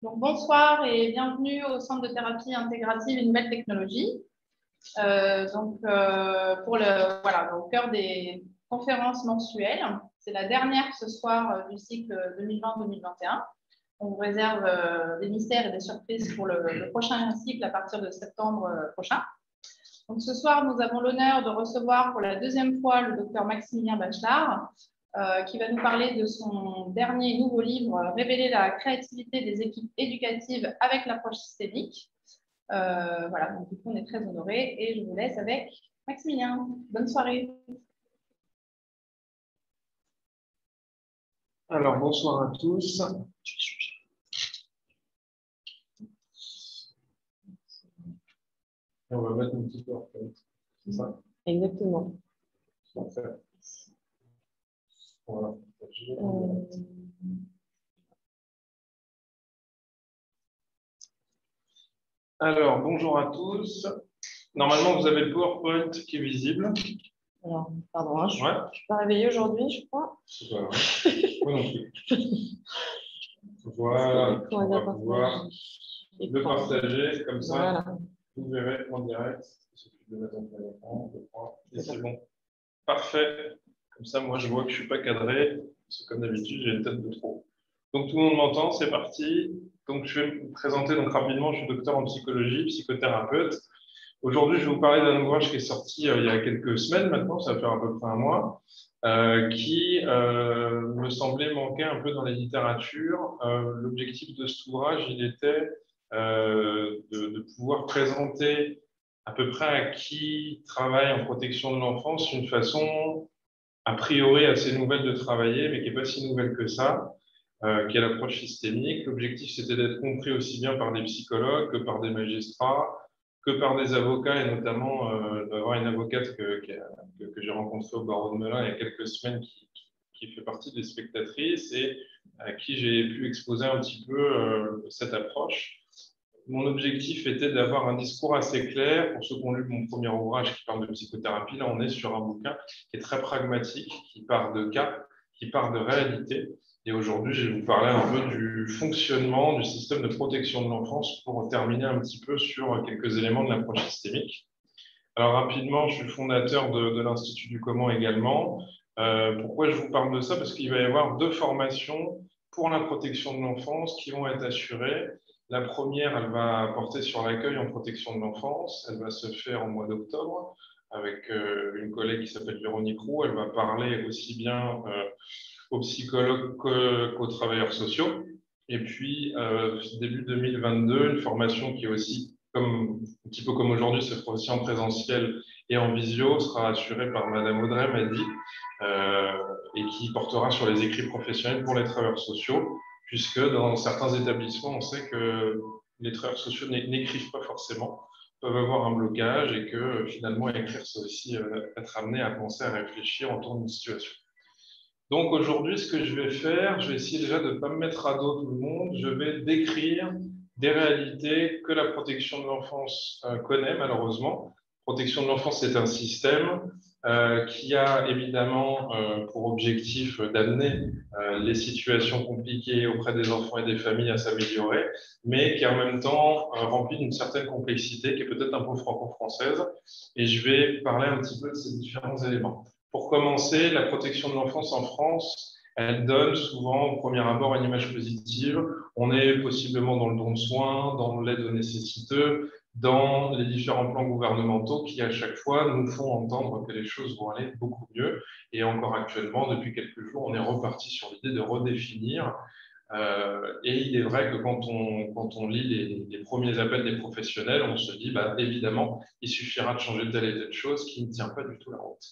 Donc, bonsoir et bienvenue au Centre de thérapie intégrative et nouvelles technologies. Euh, donc, euh, pour le, voilà, au cœur des conférences mensuelles, c'est la dernière ce soir euh, du cycle 2020-2021. On vous réserve des mystères et des surprises pour le, prochain cycle à partir de septembre prochain. Donc, ce soir, nous avons l'honneur de recevoir pour la deuxième fois le docteur Maximilien Bachelard, euh, qui va nous parler de son dernier nouveau livre, Révéler la créativité des équipes éducatives avec l'approche systémique. Euh, voilà, donc du coup, on est très honorés et je vous laisse avec Maximilien. Bonne soirée. Alors, bonsoir à tous. On va mettre un petit peu en c'est ça? Exactement. Euh, Alors, bonjour à tous. Normalement, vous avez le PowerPoint qui est visible. Alors, pardon, hein, je ne suis pas réveillée aujourd'hui, je crois. C'est pas. Moi non plus. Voilà, on va pouvoir le partager comme ça. Vous verrez en direct. Il suffit de mettre en Et c'est bon. Parfait. Comme ça, moi, je vois que je ne suis pas cadré. C'est comme d'habitude, j'ai une tête de trop. Donc, tout le monde m'entend, c'est parti. Donc, je vais me présenter donc, rapidement. Je suis docteur en psychologie, psychothérapeute. Aujourd'hui, je vais vous parler d'un ouvrage qui est sorti euh, il y a quelques semaines maintenant, ça fait à peu près un mois, euh, qui euh, me semblait manquer un peu dans la littérature. L'objectif de cet ouvrage, il était de, pouvoir présenter à peu près à qui travaille en protection de l'enfance une façon a priori assez nouvelle de travailler, mais qui n'est pas si nouvelle que ça, euh, qui est l'approche systémique. L'objectif, c'était d'être compris aussi bien par des psychologues que par des magistrats, que par des avocats, et notamment euh, d'avoir une avocate que, que, j'ai rencontrée au barreau de Melun il y a quelques semaines, qui, qui fait partie des spectatrices, et à qui j'ai pu exposer un petit peu euh, cette approche mon objectif était d'avoir un discours assez clair. Pour ceux qui ont lu mon premier ouvrage qui parle de psychothérapie, là, on est sur un bouquin qui est très pragmatique, qui part de cas, qui part de réalité. Et aujourd'hui, je vais vous parler un peu du fonctionnement du système de protection de l'enfance pour terminer un petit peu sur quelques éléments de l'approche systémique. Alors rapidement, je suis fondateur de, l'Institut du Comment également. Euh, pourquoi je vous parle de ça? Parce qu'il va y avoir deux formations pour la protection de l'enfance qui vont être assurées la première, elle va porter sur l'accueil en protection de l'enfance. Elle va se faire au mois d'octobre avec euh, une collègue qui s'appelle Véronique Roux. Elle va parler aussi bien euh, aux psychologues qu'aux travailleurs sociaux. Et puis, euh, début 2022, une formation qui est aussi, un petit peu comme aujourd'hui, cette fois aussi en présentiel et en visio, sera assurée par Madame Audrey Madi et qui portera sur les écrits professionnels pour les travailleurs sociaux puisque dans certains établissements, on sait que les travailleurs sociaux n'écrivent pas forcément, peuvent avoir un blocage et que finalement, écrire, c'est aussi euh, être amené à penser, à réfléchir autour d'une situation. Donc aujourd'hui, ce que je vais faire, je vais essayer déjà de ne pas me mettre à dos tout le monde, je vais décrire des réalités que la protection de l'enfance euh, connaît malheureusement. Protection de l'enfance, c'est un système euh, qui a évidemment euh, pour objectif d'amener euh, les situations compliquées auprès des enfants et des familles à s'améliorer, mais qui en même temps rempli d'une certaine complexité qui est peut-être un peu franco-française. Et je vais parler un petit peu de ces différents éléments. Pour commencer, la protection de l'enfance en France, elle donne souvent au premier abord une image positive. On est possiblement dans le don de soins, dans l'aide aux nécessiteux, dans les différents plans gouvernementaux qui, à chaque fois, nous font entendre que les choses vont aller beaucoup mieux. Et encore actuellement, depuis quelques jours, on est reparti sur l'idée de redéfinir. Euh, et il est vrai que quand on, quand on lit les, premiers appels des professionnels, on se dit, bah, évidemment, il suffira de changer telle et telle chose qui ne tient pas du tout la route.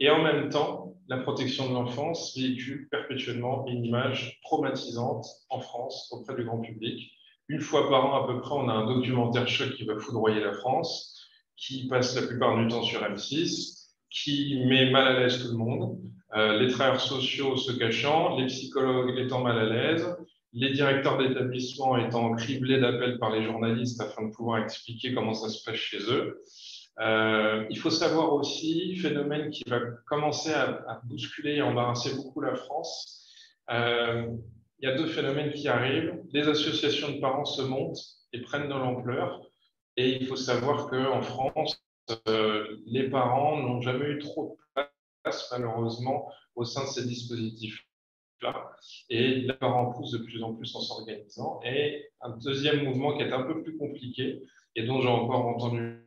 Et en même temps, la protection de l'enfance véhicule perpétuellement une image traumatisante en France auprès du grand public une fois par an à peu près, on a un documentaire choc qui va foudroyer la France, qui passe la plupart du temps sur M6, qui met mal à l'aise tout le monde, euh, les travailleurs sociaux se cachant, les psychologues étant mal à l'aise, les directeurs d'établissement étant criblés d'appels par les journalistes afin de pouvoir expliquer comment ça se passe chez eux. Euh, il faut savoir aussi, phénomène qui va commencer à, bousculer et embarrasser beaucoup la France, euh, il y a deux phénomènes qui arrivent. Les associations de parents se montent et prennent de l'ampleur. Et il faut savoir qu'en France, euh, les parents n'ont jamais eu trop de place, malheureusement, au sein de ces dispositifs-là. Et les parents poussent de plus en plus en s'organisant. Et un deuxième mouvement qui est un peu plus compliqué et dont j'ai encore entendu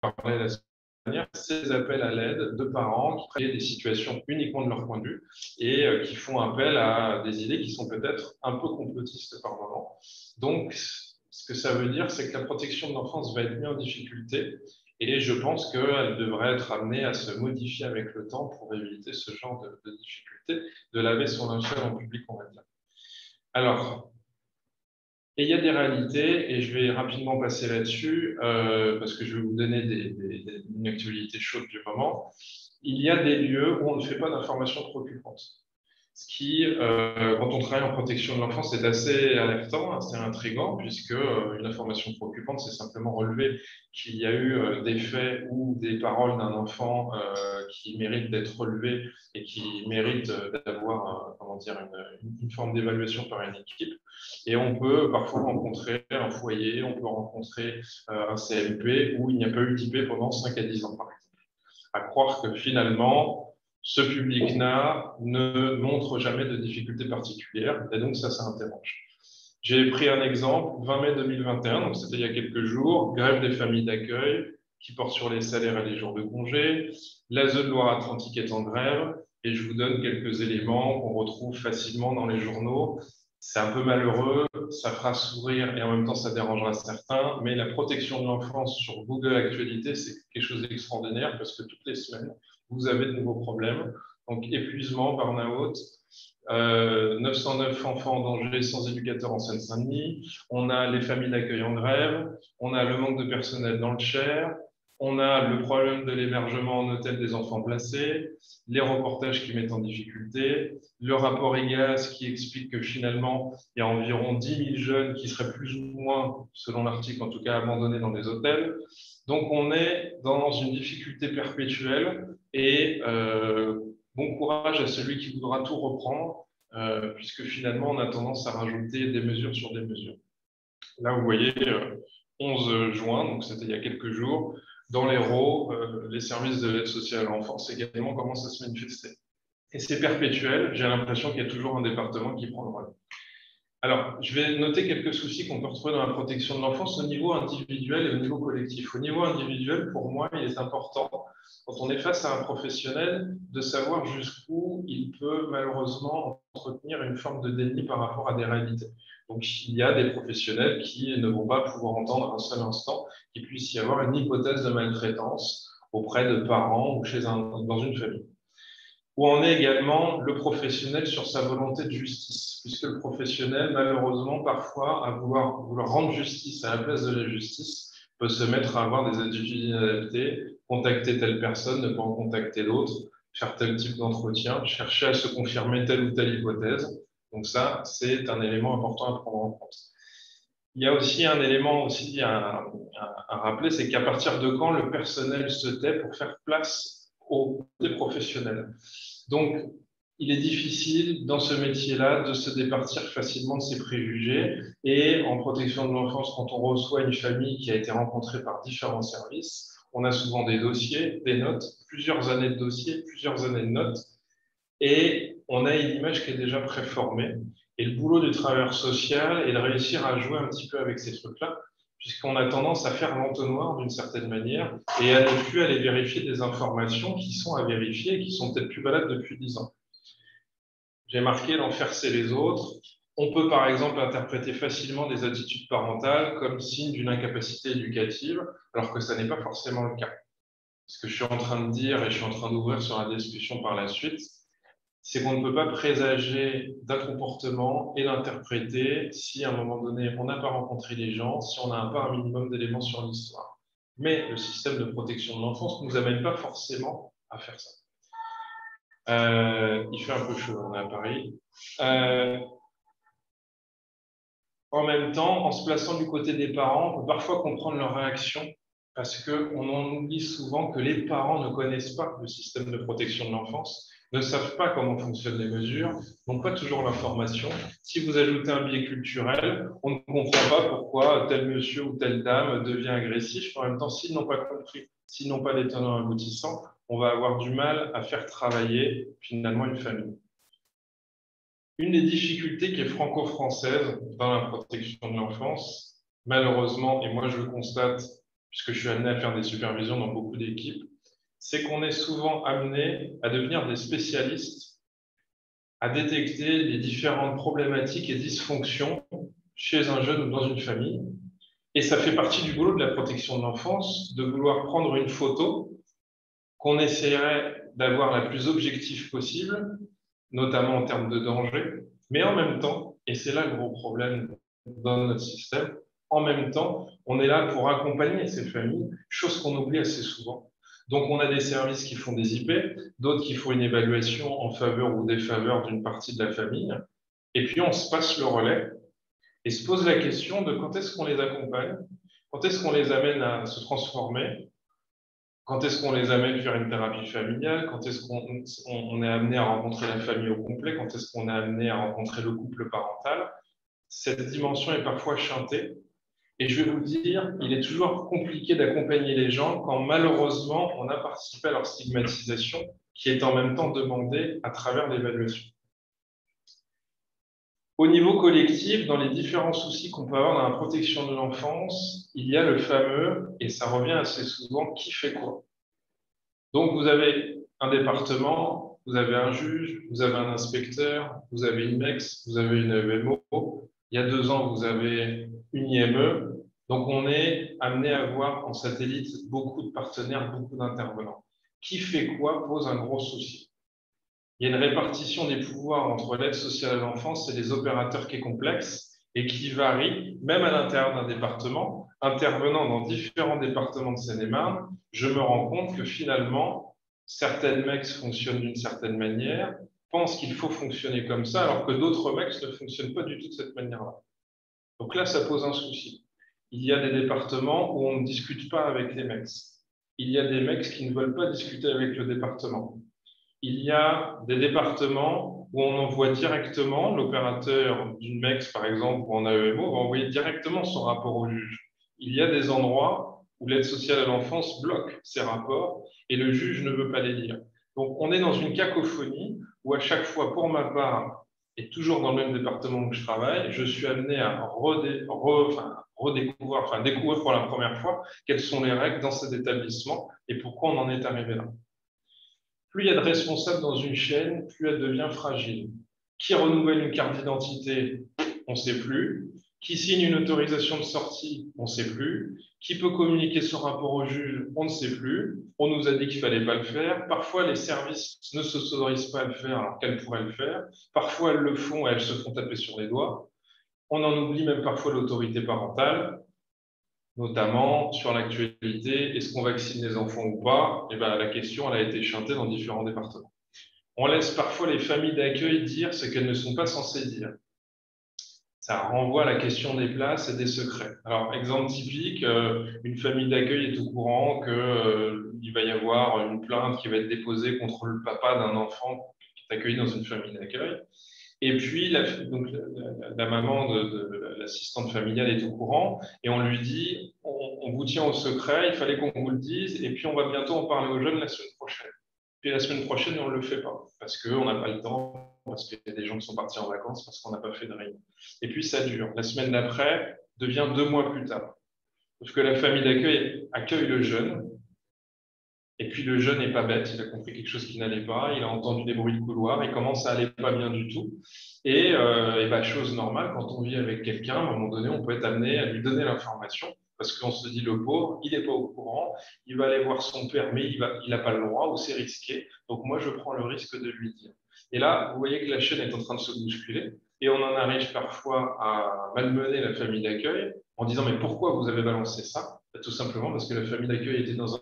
parler la ces appels à l'aide de parents qui créent des situations uniquement de leur point de vue et euh, qui font appel à des idées qui sont peut-être un peu complotistes par moment. Donc, ce que ça veut dire, c'est que la protection de l'enfance va être mise en difficulté et je pense qu'elle devrait être amenée à se modifier avec le temps pour éviter ce genre de, de difficultés, de laver son linge en public, on va dire. Alors, et il y a des réalités, et je vais rapidement passer là-dessus, euh, parce que je vais vous donner une actualité chaude du moment. Il y a des lieux où on ne fait pas d'informations préoccupantes. Ce qui, euh, quand on travaille en protection de l'enfance, est assez alertant, assez intrigant, puisque euh, une information préoccupante, c'est simplement relever qu'il y a eu des faits ou des paroles d'un enfant qui méritent d'être relevés et qui méritent d'avoir comment dire, une, une forme d'évaluation par une équipe. Et on peut parfois rencontrer un foyer, on peut rencontrer un CMP où il n'y a pas eu d'IP pendant 5 à 10 ans, par exemple. À croire que finalement, ce public-là ne montre jamais de difficultés particulières, et donc ça, ça interroge. J'ai pris un exemple, 20 mai 2021, donc c'était il y a quelques jours, grève des familles d'accueil qui porte sur les salaires et les jours de congé. La zone Loire-Atlantique est en grève, et je vous donne quelques éléments qu'on retrouve facilement dans les journaux. C'est un peu malheureux, ça fera sourire et en même temps ça dérangera certains, mais la protection de l'enfance sur Google Actualité, c'est quelque chose d'extraordinaire parce que toutes les semaines, vous avez de nouveaux problèmes. Donc, épuisement, burn-out, 909 euh, enfants en danger sans éducateur en Seine-Saint-Denis. On a les familles d'accueil en grève. On a le manque de personnel dans le Cher. On a le problème de l'hébergement en hôtel des enfants placés, les reportages qui mettent en difficulté, le rapport EGAS qui explique que finalement, il y a environ 10 000 jeunes qui seraient plus ou moins, selon l'article en tout cas, abandonnés dans des hôtels. Donc on est dans une difficulté perpétuelle et euh, bon courage à celui qui voudra tout reprendre, euh, puisque finalement on a tendance à rajouter des mesures sur des mesures. Là, vous voyez, 11 euh, juin, donc c'était il y a quelques jours, dans l'Hérault, euh, les services de l'aide sociale à l'enfance également commencent à se manifester. Et c'est perpétuel, j'ai l'impression qu'il y a toujours un département qui prend le relais. Alors, je vais noter quelques soucis qu'on peut retrouver dans la protection de l'enfance au niveau individuel et au niveau collectif. Au niveau individuel, pour moi, il est important, quand on est face à un professionnel, de savoir jusqu'où il peut malheureusement entretenir une forme de déni par rapport à des réalités. Donc, il y a des professionnels qui ne vont pas pouvoir entendre un seul instant qu'il puisse y avoir une hypothèse de maltraitance auprès de parents ou chez un, dans une famille. Où en est également le professionnel sur sa volonté de justice, puisque le professionnel, malheureusement, parfois, à vouloir, vouloir rendre justice à la place de la justice, peut se mettre à avoir des attitudes inadaptées, contacter telle personne, ne pas en contacter l'autre, faire tel type d'entretien, chercher à se confirmer telle ou telle hypothèse, donc ça, c'est un élément important à prendre en compte. Il y a aussi un élément aussi à, rappeler, c'est qu'à partir de quand le personnel se tait pour faire place aux professionnels? Donc, il est difficile dans ce métier-là de se départir facilement de ses préjugés. Et en protection de l'enfance, quand on reçoit une famille qui a été rencontrée par différents services, on a souvent des dossiers, des notes, plusieurs années de dossiers, plusieurs années de notes. Et on a une image qui est déjà préformée. Et le boulot du travailleur social est de réussir à jouer un petit peu avec ces trucs-là, puisqu'on a tendance à faire l'entonnoir d'une certaine manière et à ne plus aller vérifier des informations qui sont à vérifier et qui sont peut-être plus valables depuis dix ans. J'ai marqué l'enfer, c'est les autres. On peut par exemple interpréter facilement des attitudes parentales comme signe d'une incapacité éducative, alors que ça n'est pas forcément le cas. Ce que je suis en train de dire et je suis en train d'ouvrir sur la discussion par la suite, c'est qu'on ne peut pas présager d'un comportement et l'interpréter si à un moment donné on n'a pas rencontré les gens, si on n'a pas un minimum d'éléments sur l'histoire. Mais le système de protection de l'enfance ne nous amène pas forcément à faire ça. Euh, il fait un peu chaud, on est à Paris. Euh, en même temps, en se plaçant du côté des parents, on peut parfois comprendre leur réaction parce qu'on en oublie souvent que les parents ne connaissent pas le système de protection de l'enfance ne savent pas comment fonctionnent les mesures, n'ont pas toujours l'information. Si vous ajoutez un biais culturel, on ne comprend pas pourquoi tel monsieur ou telle dame devient agressif. En même temps, s'ils n'ont pas compris, s'ils n'ont pas les tenants aboutissants, on va avoir du mal à faire travailler finalement une famille. Une des difficultés qui est franco-française dans la protection de l'enfance, malheureusement, et moi je le constate puisque je suis amené à faire des supervisions dans beaucoup d'équipes, c'est qu'on est souvent amené à devenir des spécialistes, à détecter les différentes problématiques et dysfonctions chez un jeune ou dans une famille. Et ça fait partie du boulot de la protection de l'enfance, de vouloir prendre une photo qu'on essaierait d'avoir la plus objective possible, notamment en termes de danger, mais en même temps, et c'est là le gros problème dans notre système, en même temps, on est là pour accompagner ces familles, chose qu'on oublie assez souvent. Donc, on a des services qui font des IP, d'autres qui font une évaluation en faveur ou défaveur d'une partie de la famille. Et puis, on se passe le relais et se pose la question de quand est-ce qu'on les accompagne, quand est-ce qu'on les amène à se transformer, quand est-ce qu'on les amène faire une thérapie familiale, quand est-ce qu'on est amené à rencontrer la famille au complet, quand est-ce qu'on est amené à rencontrer le couple parental. Cette dimension est parfois chantée et je vais vous dire, il est toujours compliqué d'accompagner les gens quand malheureusement on a participé à leur stigmatisation qui est en même temps demandée à travers l'évaluation. Au niveau collectif, dans les différents soucis qu'on peut avoir dans la protection de l'enfance, il y a le fameux, et ça revient assez souvent, qui fait quoi Donc vous avez un département, vous avez un juge, vous avez un inspecteur, vous avez une MEX, vous avez une EMO, il y a deux ans, vous avez une IME. Donc, on est amené à voir en satellite beaucoup de partenaires, beaucoup d'intervenants. Qui fait quoi pose un gros souci. Il y a une répartition des pouvoirs entre l'aide sociale à l'enfance et les opérateurs qui est complexe et qui varie, même à l'intérieur d'un département. Intervenant dans différents départements de Seine-et-Marne, je me rends compte que finalement, certaines MEX fonctionnent d'une certaine manière, pensent qu'il faut fonctionner comme ça, alors que d'autres MEX ne fonctionnent pas du tout de cette manière-là. Donc là, ça pose un souci. Il y a des départements où on ne discute pas avec les MEX. Il y a des MEX qui ne veulent pas discuter avec le département. Il y a des départements où on envoie directement l'opérateur d'une MEX, par exemple, ou en AEMO, va envoyer directement son rapport au juge. Il y a des endroits où l'aide sociale à l'enfance bloque ces rapports et le juge ne veut pas les lire. Donc, on est dans une cacophonie où à chaque fois, pour ma part, et toujours dans le même département où je travaille, je suis amené à redécouvrir, découvrir pour la première fois quelles sont les règles dans cet établissement et pourquoi on en est arrivé là. Plus il y a de responsables dans une chaîne, plus elle devient fragile. Qui renouvelle une carte d'identité On ne sait plus. Qui signe une autorisation de sortie On ne sait plus. Qui peut communiquer son rapport au juge On ne sait plus. On nous a dit qu'il ne fallait pas le faire. Parfois, les services ne s'autorisent pas à le faire alors qu'elles pourraient le faire. Parfois, elles le font et elles se font taper sur les doigts. On en oublie même parfois l'autorité parentale, notamment sur l'actualité. Est-ce qu'on vaccine les enfants ou pas? Eh ben, La question a été chantée dans différents départements. On laisse parfois les familles d'accueil dire ce qu'elles ne sont pas censées dire ça renvoie à la question des places et des secrets. Alors, exemple typique, euh, une famille d'accueil est au courant qu'il euh, va y avoir une plainte qui va être déposée contre le papa d'un enfant qui est accueilli dans une famille d'accueil. Et puis, la, donc, la, maman de, l'assistante familiale est au courant et on lui dit on, on, vous tient au secret, il fallait qu'on vous le dise, et puis on va bientôt en parler aux jeunes la semaine prochaine. Puis la semaine prochaine, on ne le fait pas parce qu'on n'a pas le temps, parce qu'il y a des gens qui sont partis en vacances, parce qu'on n'a pas fait de réunion. Et puis ça dure. La semaine d'après devient deux mois plus tard. Parce que la famille d'accueil accueille le jeune. Et puis le jeune n'est pas bête, il a compris quelque chose qui n'allait pas, il a entendu des bruits de couloir, il commence à aller pas bien du tout. Et, euh, bah, chose normale, quand on vit avec quelqu'un, à un moment donné, on peut être amené à lui donner l'information parce qu'on se dit le pauvre, il n'est pas au courant, il va aller voir son père, mais il n'a pas le droit ou c'est risqué. Donc moi, je prends le risque de lui dire. Et là, vous voyez que la chaîne est en train de se bousculer et on en arrive parfois à malmener la famille d'accueil en disant mais pourquoi vous avez balancé ça? Bah, Tout simplement parce que la famille d'accueil était dans un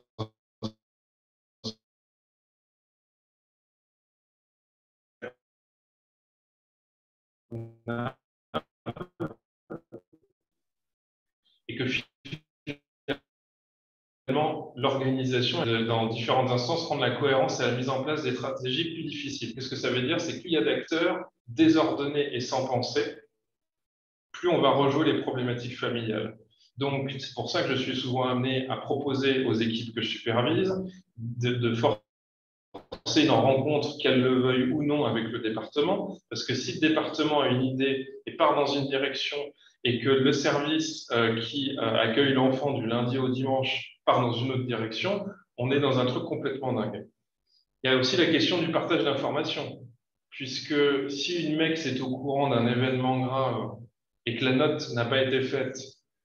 et que l'organisation dans différentes instances rendre la cohérence et la mise en place des stratégies plus difficiles. Qu'est-ce que ça veut dire? C'est qu'il y a d'acteurs désordonnés et sans pensée, plus on va rejouer les problématiques familiales. Donc, c'est pour ça que je suis souvent amené à proposer aux équipes que je supervise de, forcer une rencontre, qu'elles le veuillent ou non, avec le département. Parce que si le département a une idée et part dans une direction et que le service euh, qui euh, accueille l'enfant du lundi au dimanche dans une autre direction, on est dans un truc complètement dingue. Il y a aussi la question du partage d'informations, puisque si une MEX est au courant d'un événement grave et que la note n'a pas été faite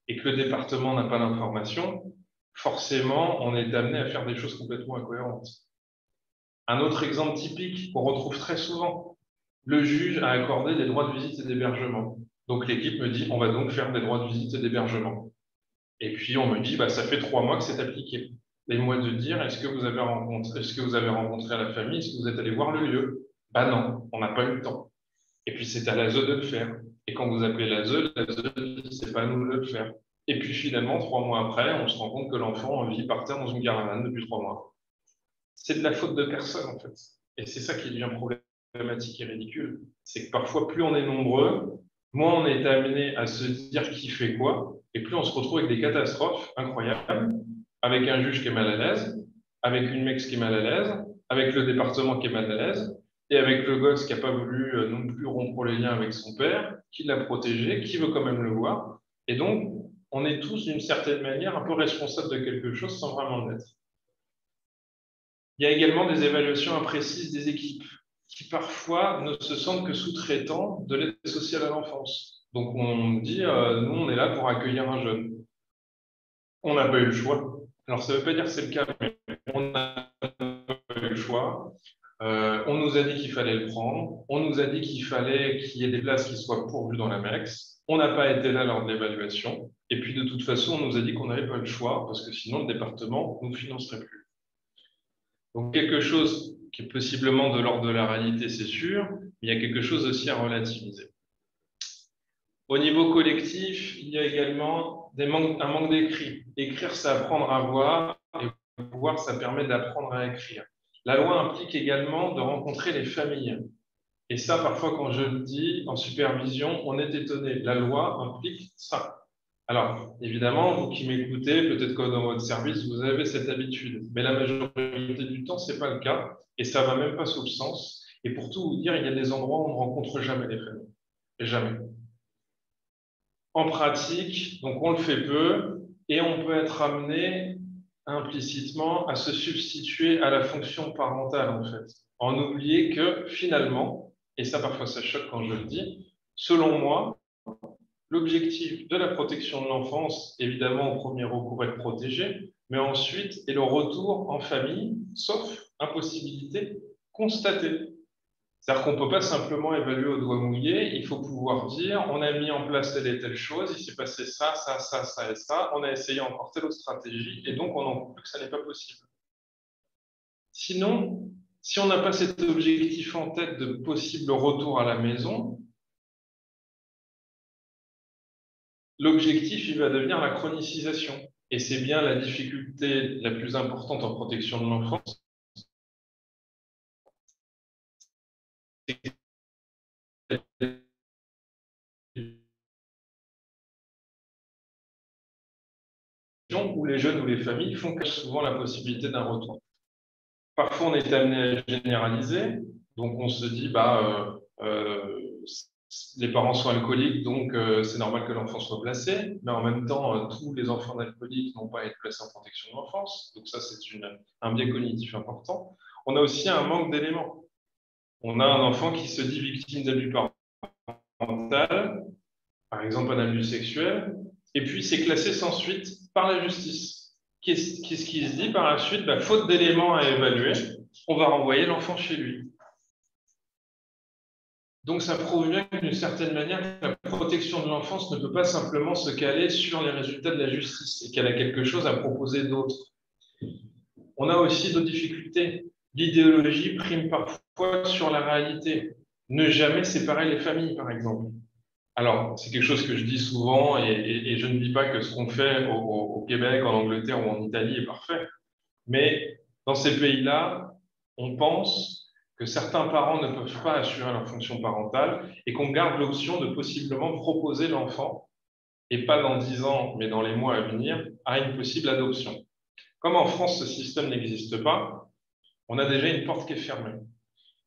et que le département n'a pas l'information, forcément, on est amené à faire des choses complètement incohérentes. Un autre exemple typique qu'on retrouve très souvent, le juge a accordé des droits de visite et d'hébergement. Donc l'équipe me dit, on va donc faire des droits de visite et d'hébergement. Et puis on me dit, bah, ça fait trois mois que c'est appliqué. Et moi de dire, est-ce que vous avez rencontré, est-ce que vous avez rencontré la famille, est-ce que vous êtes allé voir le lieu? Bah non, on n'a pas eu le temps. Et puis c'est à la ZE de le faire. Et quand vous appelez la ZE, la ZE dit, c'est pas à nous de le faire. Et puis finalement, trois mois après, on se rend compte que l'enfant vit par terre dans une caravane depuis trois mois. C'est de la faute de personne en fait. Et c'est ça qui devient problématique et ridicule. C'est que parfois, plus on est nombreux, moins on est amené à se dire qui fait quoi, et plus on se retrouve avec des catastrophes incroyables, avec un juge qui est mal à l'aise, avec une mec qui est mal à l'aise, avec le département qui est mal à l'aise, et avec le gosse qui n'a pas voulu euh, non plus rompre les liens avec son père, qui l'a protégé, qui veut quand même le voir. Et donc, on est tous d'une certaine manière un peu responsables de quelque chose sans vraiment l'être. Il y a également des évaluations imprécises des équipes qui parfois ne se sentent que sous-traitants de l'aide sociale à l'enfance. Donc on dit, euh, nous, on est là pour accueillir un jeune. On n'a pas eu le choix. Alors ça ne veut pas dire que c'est le cas, mais on n'a pas eu le choix. Euh, on nous a dit qu'il fallait le prendre. On nous a dit qu'il fallait qu'il y ait des places qui soient pourvues dans la MEX. On n'a pas été là lors de l'évaluation. Et puis de toute façon, on nous a dit qu'on n'avait pas le choix parce que sinon le département ne nous financerait plus. Donc quelque chose qui est possiblement de l'ordre de la réalité, c'est sûr, mais il y a quelque chose aussi à relativiser. Au niveau collectif, il y a également un manque d'écrit. Écrire, c'est apprendre à voir, et voir, ça permet d'apprendre à écrire. La loi implique également de rencontrer les familles. Et ça, parfois, quand je le dis en supervision, on est étonné. La loi implique ça. Alors, évidemment, vous qui m'écoutez, peut-être que dans votre service, vous avez cette habitude, mais la majorité du temps, ce n'est pas le cas, et ça ne va même pas sous le sens. Et pour tout vous dire, il y a des endroits où on ne rencontre jamais les familles. Jamais. En pratique, donc on le fait peu, et on peut être amené implicitement à se substituer à la fonction parentale, en fait, en oublier que finalement, et ça parfois ça choque quand je le dis, selon moi, L'objectif de la protection de l'enfance, évidemment, au premier recours, est de protéger, mais ensuite est le retour en famille, sauf impossibilité constatée. C'est-à-dire qu'on ne peut pas simplement évaluer au doigt mouillé, il faut pouvoir dire on a mis en place telle et telle chose, il s'est passé ça, ça, ça, ça et ça, on a essayé encore telle autre stratégie, et donc on en conclut que ça n'est pas possible. Sinon, si on n'a pas cet objectif en tête de possible retour à la maison, l'objectif, il va devenir la chronicisation. Et c'est bien la difficulté la plus importante en protection de l'enfance. Où les jeunes ou les familles font souvent la possibilité d'un retour. Parfois, on est amené à généraliser, donc on se dit, bah, euh, euh, les parents sont alcooliques, donc euh, c'est normal que l'enfant soit placé, mais en même temps, tous les enfants d'alcooliques n'ont pas être placés en protection de l'enfance, donc ça c'est un biais cognitif important. On a aussi un manque d'éléments. On a un enfant qui se dit victime d'abus parental, par exemple un abus sexuel, et puis c'est classé sans suite par la justice. Qu'est-ce qui se dit par la suite? Bah, Faute d'éléments à évaluer, on va renvoyer l'enfant chez lui. Donc, ça prouve bien que d'une certaine manière, la protection de l'enfance ne peut pas simplement se caler sur les résultats de la justice et qu'elle a quelque chose à proposer d'autre. On a aussi d'autres difficultés. L'idéologie prime parfois sur la réalité. Ne jamais séparer les familles, par exemple. Alors, c'est quelque chose que je dis souvent et, je ne dis pas que ce qu'on fait au, Québec, en Angleterre ou en Italie est parfait. Mais dans ces pays-là, on pense que certains parents ne peuvent pas assurer leur fonction parentale et qu'on garde l'option de possiblement proposer l'enfant, et pas dans dix ans, mais dans les mois à venir, à une possible adoption. Comme en France, ce système n'existe pas, on a déjà une porte qui est fermée.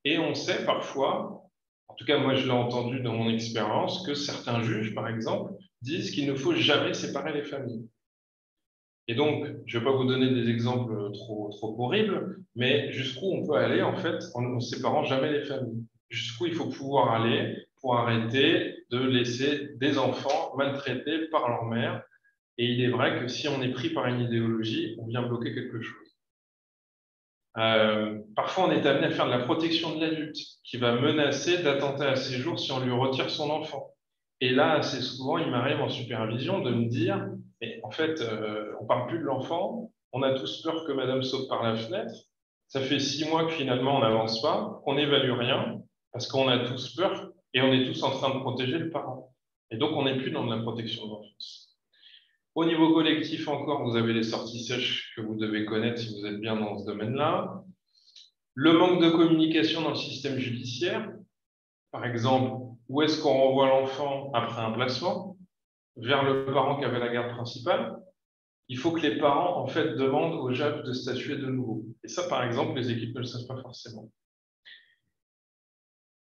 Et on sait parfois, en tout cas moi je l'ai entendu dans mon expérience, que certains juges, par exemple, disent qu'il ne faut jamais séparer les familles. Et donc, je ne vais pas vous donner des exemples trop, trop horribles, mais jusqu'où on peut aller en fait en ne séparant jamais les familles? Jusqu'où il faut pouvoir aller pour arrêter de laisser des enfants maltraités par leur mère? Et il est vrai que si on est pris par une idéologie, on vient bloquer quelque chose. Euh, parfois, on est amené à faire de la protection de l'adulte qui va menacer d'attenter à ses jours si on lui retire son enfant. Et là, assez souvent, il m'arrive en supervision de me dire, en fait, euh, on ne parle plus de l'enfant, on a tous peur que madame saute par la fenêtre, ça fait six mois que finalement on n'avance pas, qu'on n'évalue rien, parce qu'on a tous peur et on est tous en train de protéger le parent. Et donc, on n'est plus dans de la protection de l'enfance. Au niveau collectif encore, vous avez les sorties sèches que vous devez connaître si vous êtes bien dans ce domaine-là. Le manque de communication dans le système judiciaire. Par exemple, où est-ce qu'on renvoie l'enfant après un placement? Vers le parent qui avait la garde principale. Il faut que les parents, en fait, demandent au JAP de statuer de nouveau. Et ça, par exemple, les équipes ne le savent pas forcément.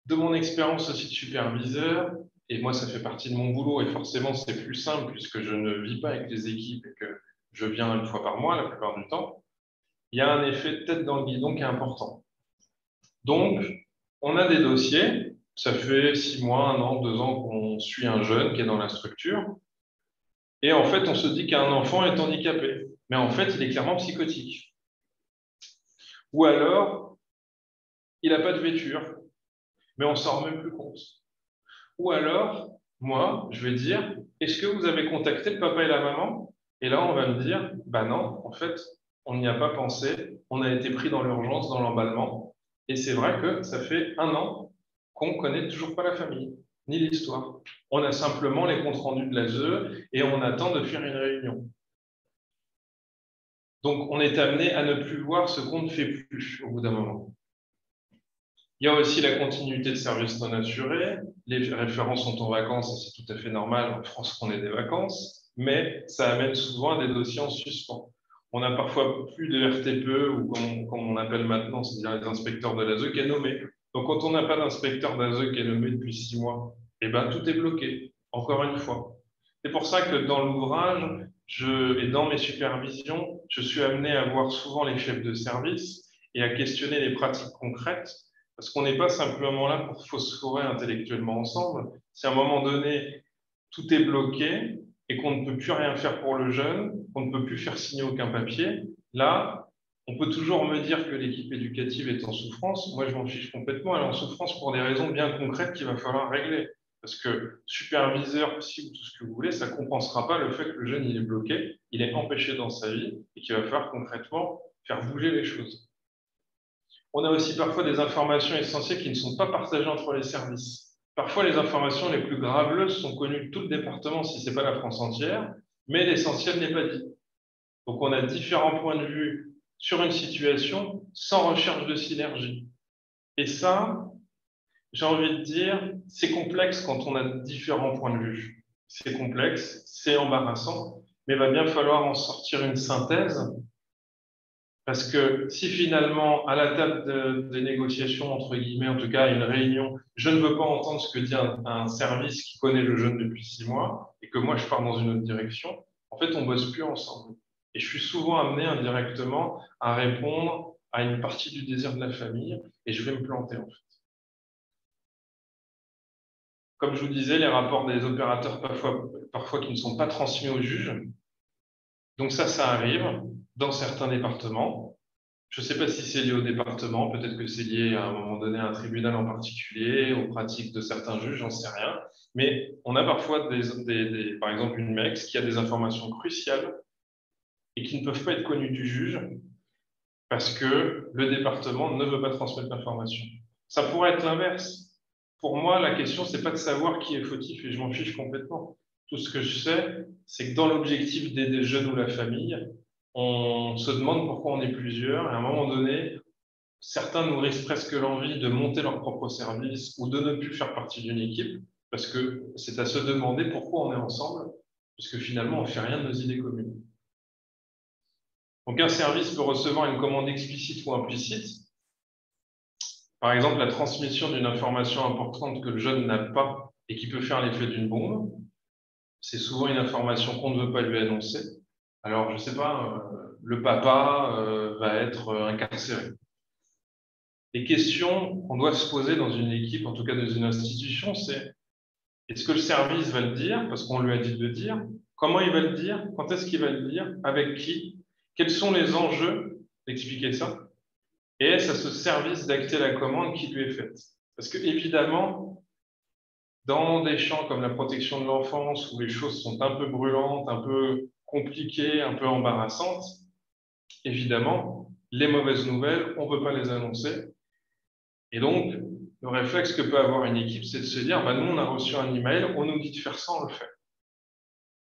De mon expérience aussi de superviseur, et moi, ça fait partie de mon boulot et forcément, c'est plus simple puisque je ne vis pas avec les équipes et que je viens une fois par mois la plupart du temps. Il y a un effet de tête dans le guidon qui est important. Donc, on a des dossiers. Ça fait six mois, un an, deux ans qu'on suit un jeune qui est dans la structure. Et en fait, on se dit qu'un enfant est handicapé. Mais en fait, il est clairement psychotique. Ou alors, il n'a pas de vêture. Mais on s'en rend même plus compte. Ou alors, moi, je vais dire, est-ce que vous avez contacté le papa et la maman? Et là, on va me dire, bah non, en fait, on n'y a pas pensé, on a été pris dans l'urgence, dans l'emballement. Et c'est vrai que ça fait un an qu'on ne connaît toujours pas la famille, ni l'histoire. On a simplement les comptes rendus de l'ASE et on attend de faire une réunion. Donc, on est amené à ne plus voir ce qu'on ne fait plus au bout d'un moment. Il y a aussi la continuité de service non assuré. Les référents sont en vacances, c'est tout à fait normal en France qu'on ait des vacances, mais ça amène souvent à des dossiers en suspens. On a parfois plus de RTPE ou comme, on appelle maintenant, c'est-à-dire les inspecteurs de l'ASE qui est nommé. Donc quand on n'a pas d'inspecteur d'ASE qui est nommé depuis six mois, eh ben, tout est bloqué, encore une fois. C'est pour ça que dans l'ouvrage et dans mes supervisions, je suis amené à voir souvent les chefs de service et à questionner les pratiques concrètes parce qu'on n'est pas simplement là pour phosphorer intellectuellement ensemble. Si à un moment donné, tout est bloqué et qu'on ne peut plus rien faire pour le jeune, qu'on ne peut plus faire signer aucun papier, là, on peut toujours me dire que l'équipe éducative est en souffrance. Moi, je m'en fiche complètement. Elle est en souffrance pour des raisons bien concrètes qu'il va falloir régler. Parce que superviseur, psy ou tout ce que vous voulez, ça ne compensera pas le fait que le jeune il est bloqué, il est empêché dans sa vie et qu'il va falloir concrètement faire bouger les choses. On a aussi parfois des informations essentielles qui ne sont pas partagées entre les services. Parfois, les informations les plus graveleuses sont connues de tout le département, si ce n'est pas la France entière, mais l'essentiel n'est pas dit. Donc, on a différents points de vue sur une situation sans recherche de synergie. Et ça, j'ai envie de dire, c'est complexe quand on a différents points de vue. C'est complexe, c'est embarrassant, mais il va bien falloir en sortir une synthèse parce que si finalement, à la table des négociations, entre guillemets, en tout cas, une réunion, je ne veux pas entendre ce que dit un, service qui connaît le jeune depuis six mois et que moi, je pars dans une autre direction, en fait, on ne bosse plus ensemble. Et je suis souvent amené indirectement à répondre à une partie du désir de la famille et je vais me planter, en fait. Comme je vous disais, les rapports des opérateurs parfois, parfois qui ne sont pas transmis au juge. Donc ça, ça arrive dans certains départements. Je ne sais pas si c'est lié au département, peut-être que c'est lié à un moment donné à un tribunal en particulier, aux pratiques de certains juges, j'en sais rien. Mais on a parfois, des, par exemple, une MEX qui a des informations cruciales et qui ne peuvent pas être connues du juge parce que le département ne veut pas transmettre l'information. Ça pourrait être l'inverse. pour moi, la question, c'est pas de savoir qui est fautif et je m'en fiche complètement. Tout ce que je sais, c'est que dans l'objectif d'aider les jeunes ou la famille, on se demande pourquoi on est plusieurs. Et à un moment donné, certains nourrissent presque l'envie de monter leur propre service ou de ne plus faire partie d'une équipe, parce que c'est à se demander pourquoi on est ensemble, puisque finalement, on ne fait rien de nos idées communes. Donc un service peut recevoir une commande explicite ou implicite. Par exemple, la transmission d'une information importante que le jeune n'a pas et qui peut faire l'effet d'une bombe. C'est souvent une information qu'on ne veut pas lui annoncer. Alors, je ne sais pas, euh, le papa euh, va être euh, incarcéré. Les questions qu'on doit se poser dans une équipe, en tout cas dans une institution, c'est est-ce que le service va le dire parce qu'on lui a dit de le dire? Comment il va le dire? Quand est-ce qu'il va le dire? Avec qui? Quels sont les enjeux d'expliquer ça? Et est-ce à ce service d'acter la commande qui lui est faite? Parce que évidemment, dans des champs comme la protection de l'enfance, où les choses sont un peu brûlantes, un peu compliquées, un peu embarrassantes, évidemment, les mauvaises nouvelles, on ne peut pas les annoncer. Et donc, le réflexe que peut avoir une équipe, c'est de se dire, bah, nous, on a reçu un email, on nous dit de faire ça, on le fait.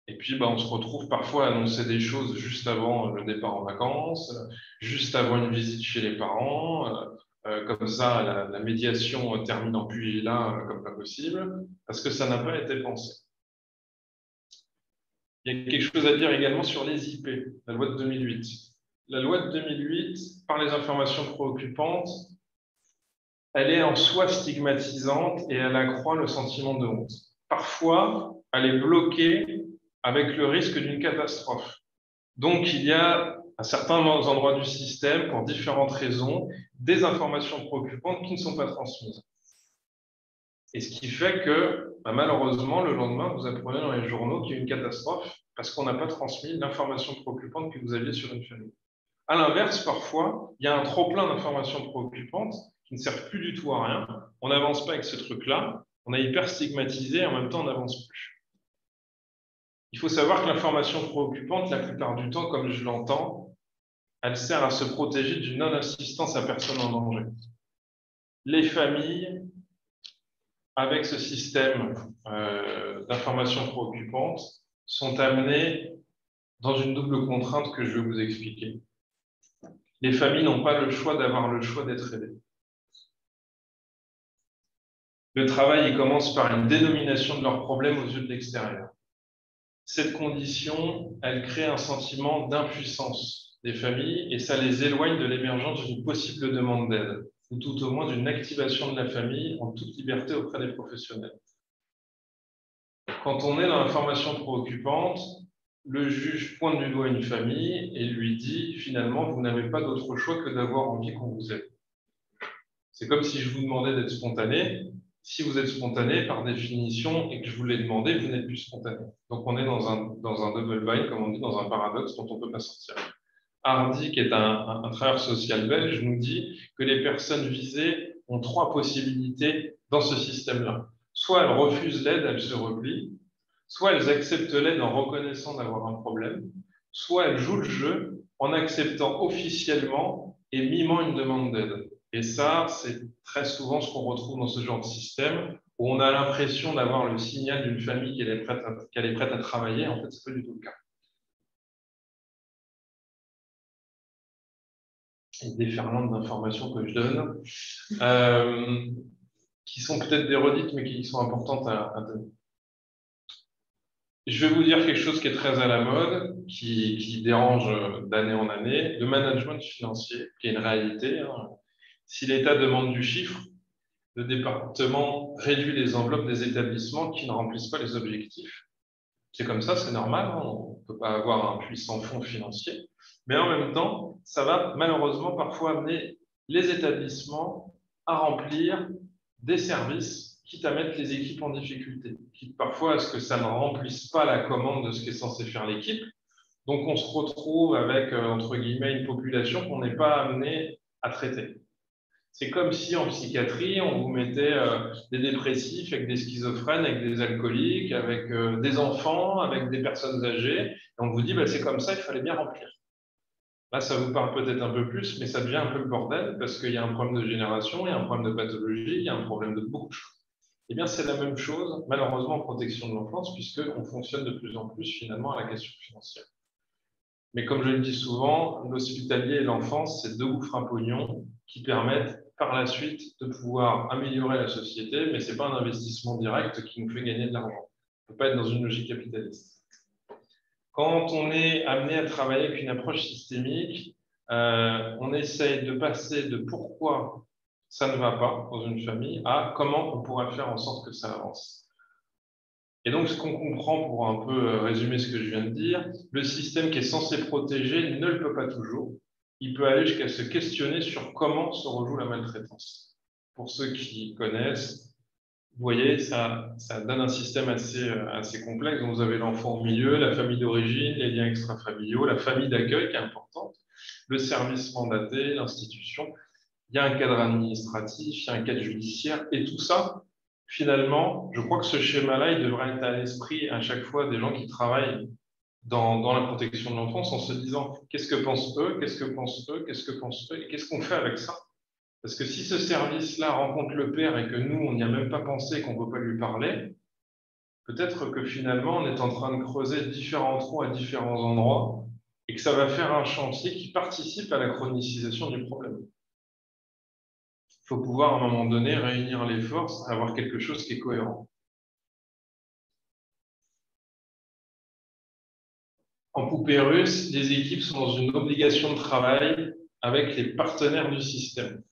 Et puis, bah, on se retrouve parfois à annoncer des choses juste avant le départ en vacances, juste avant une visite chez les parents. Euh, comme ça, la, médiation termine en pugilat euh, comme pas possible, parce que ça n'a pas été pensé. Il y a quelque chose à dire également sur les IP, la loi de 2008. La loi de 2008, par les informations préoccupantes, elle est en soi stigmatisante et elle accroît le sentiment de honte. Parfois, elle est bloquée avec le risque d'une catastrophe. Donc, il y a à certains endroits du système, pour différentes raisons, des informations préoccupantes qui ne sont pas transmises. Et ce qui fait que, bah, malheureusement, le lendemain, vous apprenez dans les journaux qu'il y a une catastrophe parce qu'on n'a pas transmis l'information préoccupante que vous aviez sur une famille. À l'inverse, parfois, il y a un trop-plein d'informations préoccupantes qui ne servent plus du tout à rien. On n'avance pas avec ce truc-là. On a hyper stigmatisé et en même temps, on n'avance plus. Il faut savoir que l'information préoccupante, la plupart du temps, comme je l'entends, elle sert à se protéger d'une non-assistance à personne en danger. Les familles, avec ce système euh, d'information préoccupante, sont amenées dans une double contrainte que je vais vous expliquer. Les familles n'ont pas le choix d'avoir le choix d'être aidées. Le travail il commence par une dénomination de leurs problèmes aux yeux de l'extérieur. Cette condition, elle crée un sentiment d'impuissance des familles et ça les éloigne de l'émergence d'une possible demande d'aide, ou tout au moins d'une activation de la famille en toute liberté auprès des professionnels. Quand on est dans l'information préoccupante, le juge pointe du doigt une famille et lui dit finalement, vous n'avez pas d'autre choix que d'avoir envie qu'on vous aide. C'est comme si je vous demandais d'être spontané si vous êtes spontané, par définition, et que je vous l'ai demandé, vous n'êtes plus spontané. Donc on est dans un, dans un double bind, comme on dit, dans un paradoxe dont on ne peut pas sortir. Hardy, qui est un, travailleur social belge, nous dit que les personnes visées ont trois possibilités dans ce système-là. Soit elles refusent l'aide, elles se replient, soit elles acceptent l'aide en reconnaissant d'avoir un problème, soit elles jouent le jeu en acceptant officiellement et mimant une demande d'aide. Et ça, c'est très souvent ce qu'on retrouve dans ce genre de système, où on a l'impression d'avoir le signal d'une famille qu'elle est, est prête à travailler. En fait, ce n'est pas du tout le cas. Des déferlantes d'informations que je donne, euh, qui sont peut-être des redites, mais qui sont importantes à, donner. Je vais vous dire quelque chose qui est très à la mode, qui, qui dérange d'année en année, le management financier, qui est une réalité. Hein. Si l'État demande du chiffre, le département réduit les enveloppes des établissements qui ne remplissent pas les objectifs. C'est comme ça, c'est normal, hein. on ne peut pas avoir un puissant fonds financier. Mais en même temps, ça va malheureusement parfois amener les établissements à remplir des services quitte à mettre les équipes en difficulté, quitte parfois à ce que ça ne remplisse pas la commande de ce qui est censé faire l'équipe. Donc on se retrouve avec, euh, entre guillemets, une population qu'on n'est pas amené à traiter. C'est comme si en psychiatrie, on vous mettait euh, des dépressifs avec des schizophrènes, avec des alcooliques, avec euh, des enfants, avec des personnes âgées. Et on vous dit, bah, c'est comme ça, il fallait bien remplir. Là, ça vous parle peut-être un peu plus, mais ça devient un peu le bordel parce qu'il y a un problème de génération, il y a un problème de pathologie, il y a un problème de beaucoup de choses. Eh bien, c'est la même chose, malheureusement, en protection de l'enfance, puisqu'on fonctionne de plus en plus finalement à la question financière. Mais comme je le dis souvent, l'hospitalier et l'enfance, c'est deux gouffres à pognon qui permettent par la suite de pouvoir améliorer la société, mais ce n'est pas un investissement direct qui nous fait gagner de l'argent. On ne peut pas être dans une logique capitaliste. Quand on est amené à travailler avec une approche systémique, euh, on essaye de passer de pourquoi ça ne va pas dans une famille à comment on pourrait faire en sorte que ça avance. Et donc, ce qu'on comprend, pour un peu euh, résumer ce que je viens de dire, le système qui est censé protéger ne le peut pas toujours. Il peut aller jusqu'à se questionner sur comment se rejoue la maltraitance. Pour ceux qui connaissent, vous voyez, ça, ça donne un système assez, euh, assez complexe. Donc, vous avez l'enfant au milieu, la famille d'origine, les liens extrafamiliaux, la famille d'accueil qui est importante, le service mandaté, l'institution. Il y a un cadre administratif, il y a un cadre judiciaire, et tout ça, finalement, je crois que ce schéma-là, il devrait être à l'esprit à chaque fois des gens qui travaillent dans, la protection de l'enfance en se disant qu'est-ce que pensent eux, qu'est-ce que pensent eux, qu'est-ce que pensent eux, et qu'est-ce qu'on fait avec ça? Parce que si ce service-là rencontre le père et que nous, on n'y a même pas pensé, qu'on ne peut pas lui parler, peut-être que finalement, on est en train de creuser différents trous à différents endroits et que ça va faire un chantier qui participe à la chronicisation du problème faut pouvoir à un moment donné réunir les forces, avoir quelque chose qui est cohérent. En poupée russe, les équipes sont dans une obligation de travail avec les partenaires du système.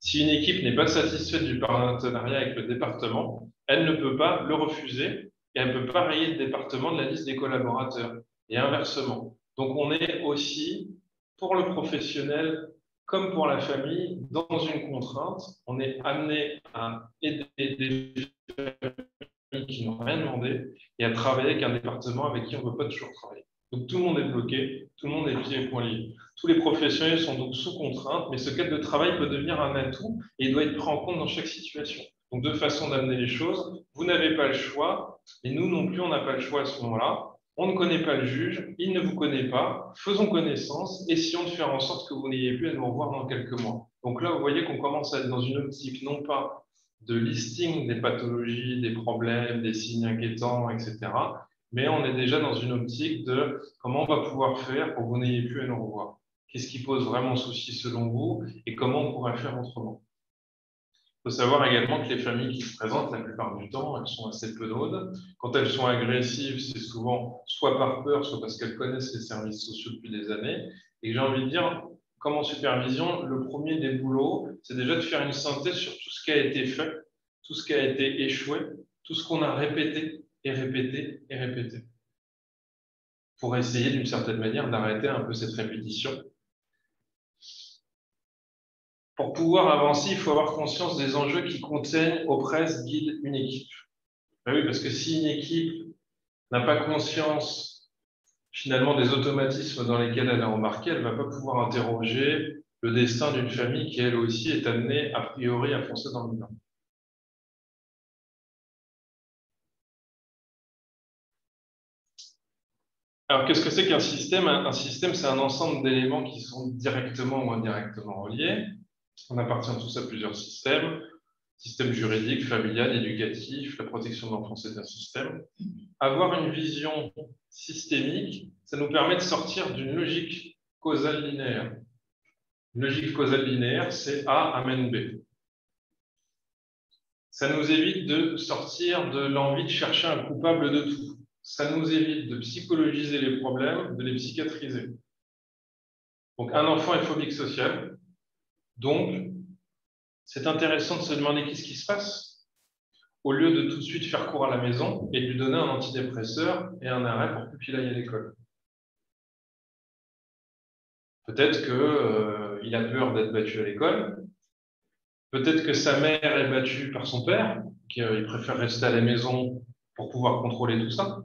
Si une équipe n'est pas satisfaite du partenariat avec le département, elle ne peut pas le refuser et elle ne peut pas rayer le département de la liste des collaborateurs. Et inversement. Donc on est aussi, pour le professionnel, comme pour la famille, dans une contrainte, on est amené à aider des familles qui n'ont rien demandé et à travailler avec un département avec qui on ne peut pas toujours travailler. Donc tout le monde est bloqué, tout le monde est pieds poings liés. Tous les professionnels sont donc sous contrainte, mais ce cadre de travail peut devenir un atout et il doit être pris en compte dans chaque situation. Donc deux façons d'amener les choses. Vous n'avez pas le choix, et nous non plus, on n'a pas le choix à ce moment-là. On ne connaît pas le juge, il ne vous connaît pas, faisons connaissance, essayons de faire en sorte que vous n'ayez plus à nous revoir dans quelques mois. Donc là, vous voyez qu'on commence à être dans une optique non pas de listing des pathologies, des problèmes, des signes inquiétants, etc., mais on est déjà dans une optique de comment on va pouvoir faire pour que vous n'ayez plus à nous revoir. Qu'est-ce qui pose vraiment souci selon vous et comment on pourrait faire autrement? Il faut savoir également que les familles qui se présentent, la plupart du temps, elles sont assez penaudes. Quand elles sont agressives, c'est souvent soit par peur, soit parce qu'elles connaissent les services sociaux depuis des années. Et j'ai envie de dire, comme en supervision, le premier des boulots, c'est déjà de faire une synthèse sur tout ce qui a été fait, tout ce qui a été échoué, tout ce qu'on a répété et répété et répété, pour essayer d'une certaine manière d'arrêter un peu cette répétition pour pouvoir avancer, il faut avoir conscience des enjeux qui contiennent au presse guide une équipe. Ben oui, parce que si une équipe n'a pas conscience finalement des automatismes dans lesquels elle est embarquée, elle ne va pas pouvoir interroger le destin d'une famille qui elle aussi est amenée a priori à foncer dans le mur. Alors, qu'est-ce que c'est qu'un système? Un système, c'est un ensemble d'éléments qui sont directement ou indirectement reliés. On appartient tous à plusieurs systèmes, système juridique, familial, éducatif, la protection de l'enfance est un système. Avoir une vision systémique, ça nous permet de sortir d'une logique causale linéaire. Une logique causale linéaire, c'est A amène B. Ça nous évite de sortir de l'envie de chercher un coupable de tout. Ça nous évite de psychologiser les problèmes, de les psychiatriser. Donc, un enfant est phobique social, donc, c'est intéressant de se demander qu'est-ce qui se passe au lieu de tout de suite faire cours à la maison et lui donner un antidépresseur et un arrêt pour qu'il aille à l'école. Peut-être qu'il euh, a peur d'être battu à l'école. Peut-être que sa mère est battue par son père, qu'il préfère rester à la maison pour pouvoir contrôler tout ça.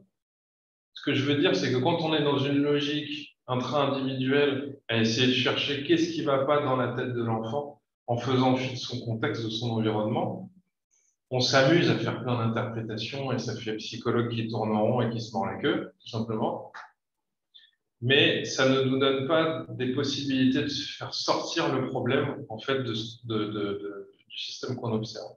Ce que je veux dire, c'est que quand on est dans une logique un train individuel à essayer de chercher qu'est-ce qui ne va pas dans la tête de l'enfant en faisant fi de son contexte, de son environnement. On s'amuse à faire plein d'interprétations et ça fait psychologue qui tourne en rond et qui se mord la queue, tout simplement. Mais ça ne nous donne pas des possibilités de faire sortir le problème en fait du système qu'on observe.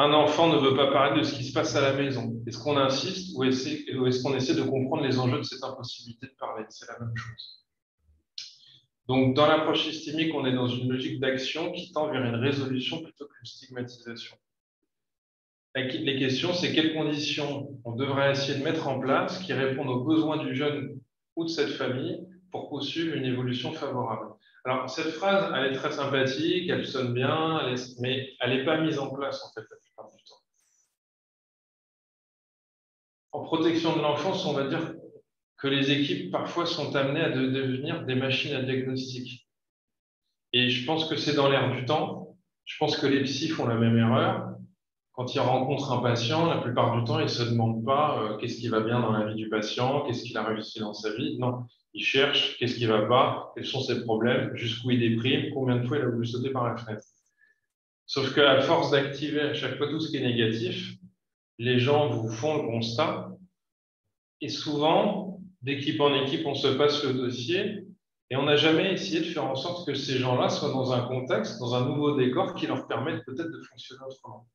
Un enfant ne veut pas parler de ce qui se passe à la maison Est-ce qu'on insiste ou est-ce qu'on essaie de comprendre les enjeux de cette impossibilité de parler? C'est la même chose. Donc, dans l'approche systémique, on est dans une logique d'action qui tend vers une résolution plutôt qu'une stigmatisation. Les questions, c'est quelles conditions on devrait essayer de mettre en place qui répondent aux besoins du jeune ou de cette famille pour poursuivre une évolution favorable? Alors, cette phrase, elle est très sympathique, elle sonne bien, mais elle n'est pas mise en place, en fait, En protection de l'enfance, on va dire que les équipes, parfois, sont amenées à devenir des machines à diagnostic. Et je pense que c'est dans l'air du temps. Je pense que les psys font la même erreur. Quand ils rencontrent un patient, la plupart du temps, ils ne se demandent pas euh, qu'est-ce qui va bien dans la vie du patient, qu'est-ce qu'il a réussi dans sa vie. Non, il cherche qu'est-ce qui ne va pas, quels sont ses problèmes, jusqu'où il déprime, combien de fois il a voulu sauter par la fenêtre. Sauf qu'à force d'activer à chaque fois tout ce qui est négatif, les gens vous font le constat. Et souvent, d'équipe en équipe, on se passe le dossier et on n'a jamais essayé de faire en sorte que ces gens-là soient dans un contexte, dans un nouveau décor qui leur permette peut-être de fonctionner autrement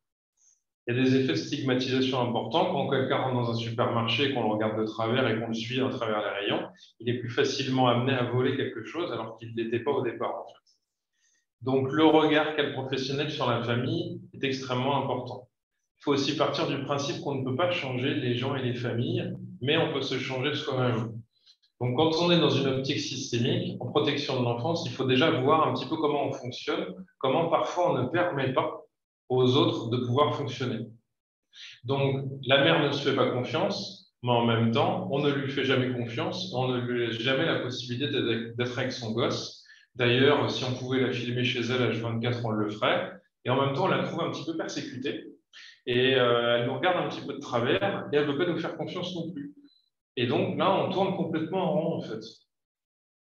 il y a des effets de stigmatisation importants. Quand quelqu'un rentre dans un supermarché, qu'on le regarde de travers et qu'on le suit à travers les rayons, il est plus facilement amené à voler quelque chose alors qu'il ne l'était pas au départ. Donc le regard qu'a le professionnel sur la famille est extrêmement important. Il faut aussi partir du principe qu'on ne peut pas changer les gens et les familles, mais on peut se changer soi-même. Donc quand on est dans une optique systémique, en protection de l'enfance, il faut déjà voir un petit peu comment on fonctionne, comment parfois on ne permet pas aux autres de pouvoir fonctionner. Donc, la mère ne se fait pas confiance, mais en même temps, on ne lui fait jamais confiance, on ne lui laisse jamais la possibilité d'être avec son gosse. D'ailleurs, si on pouvait la filmer chez elle à 24, on le ferait. Et en même temps, on la trouve un petit peu persécutée. Et euh, elle nous regarde un petit peu de travers et elle ne veut pas nous faire confiance non plus. Et donc là, on tourne complètement en rond, en fait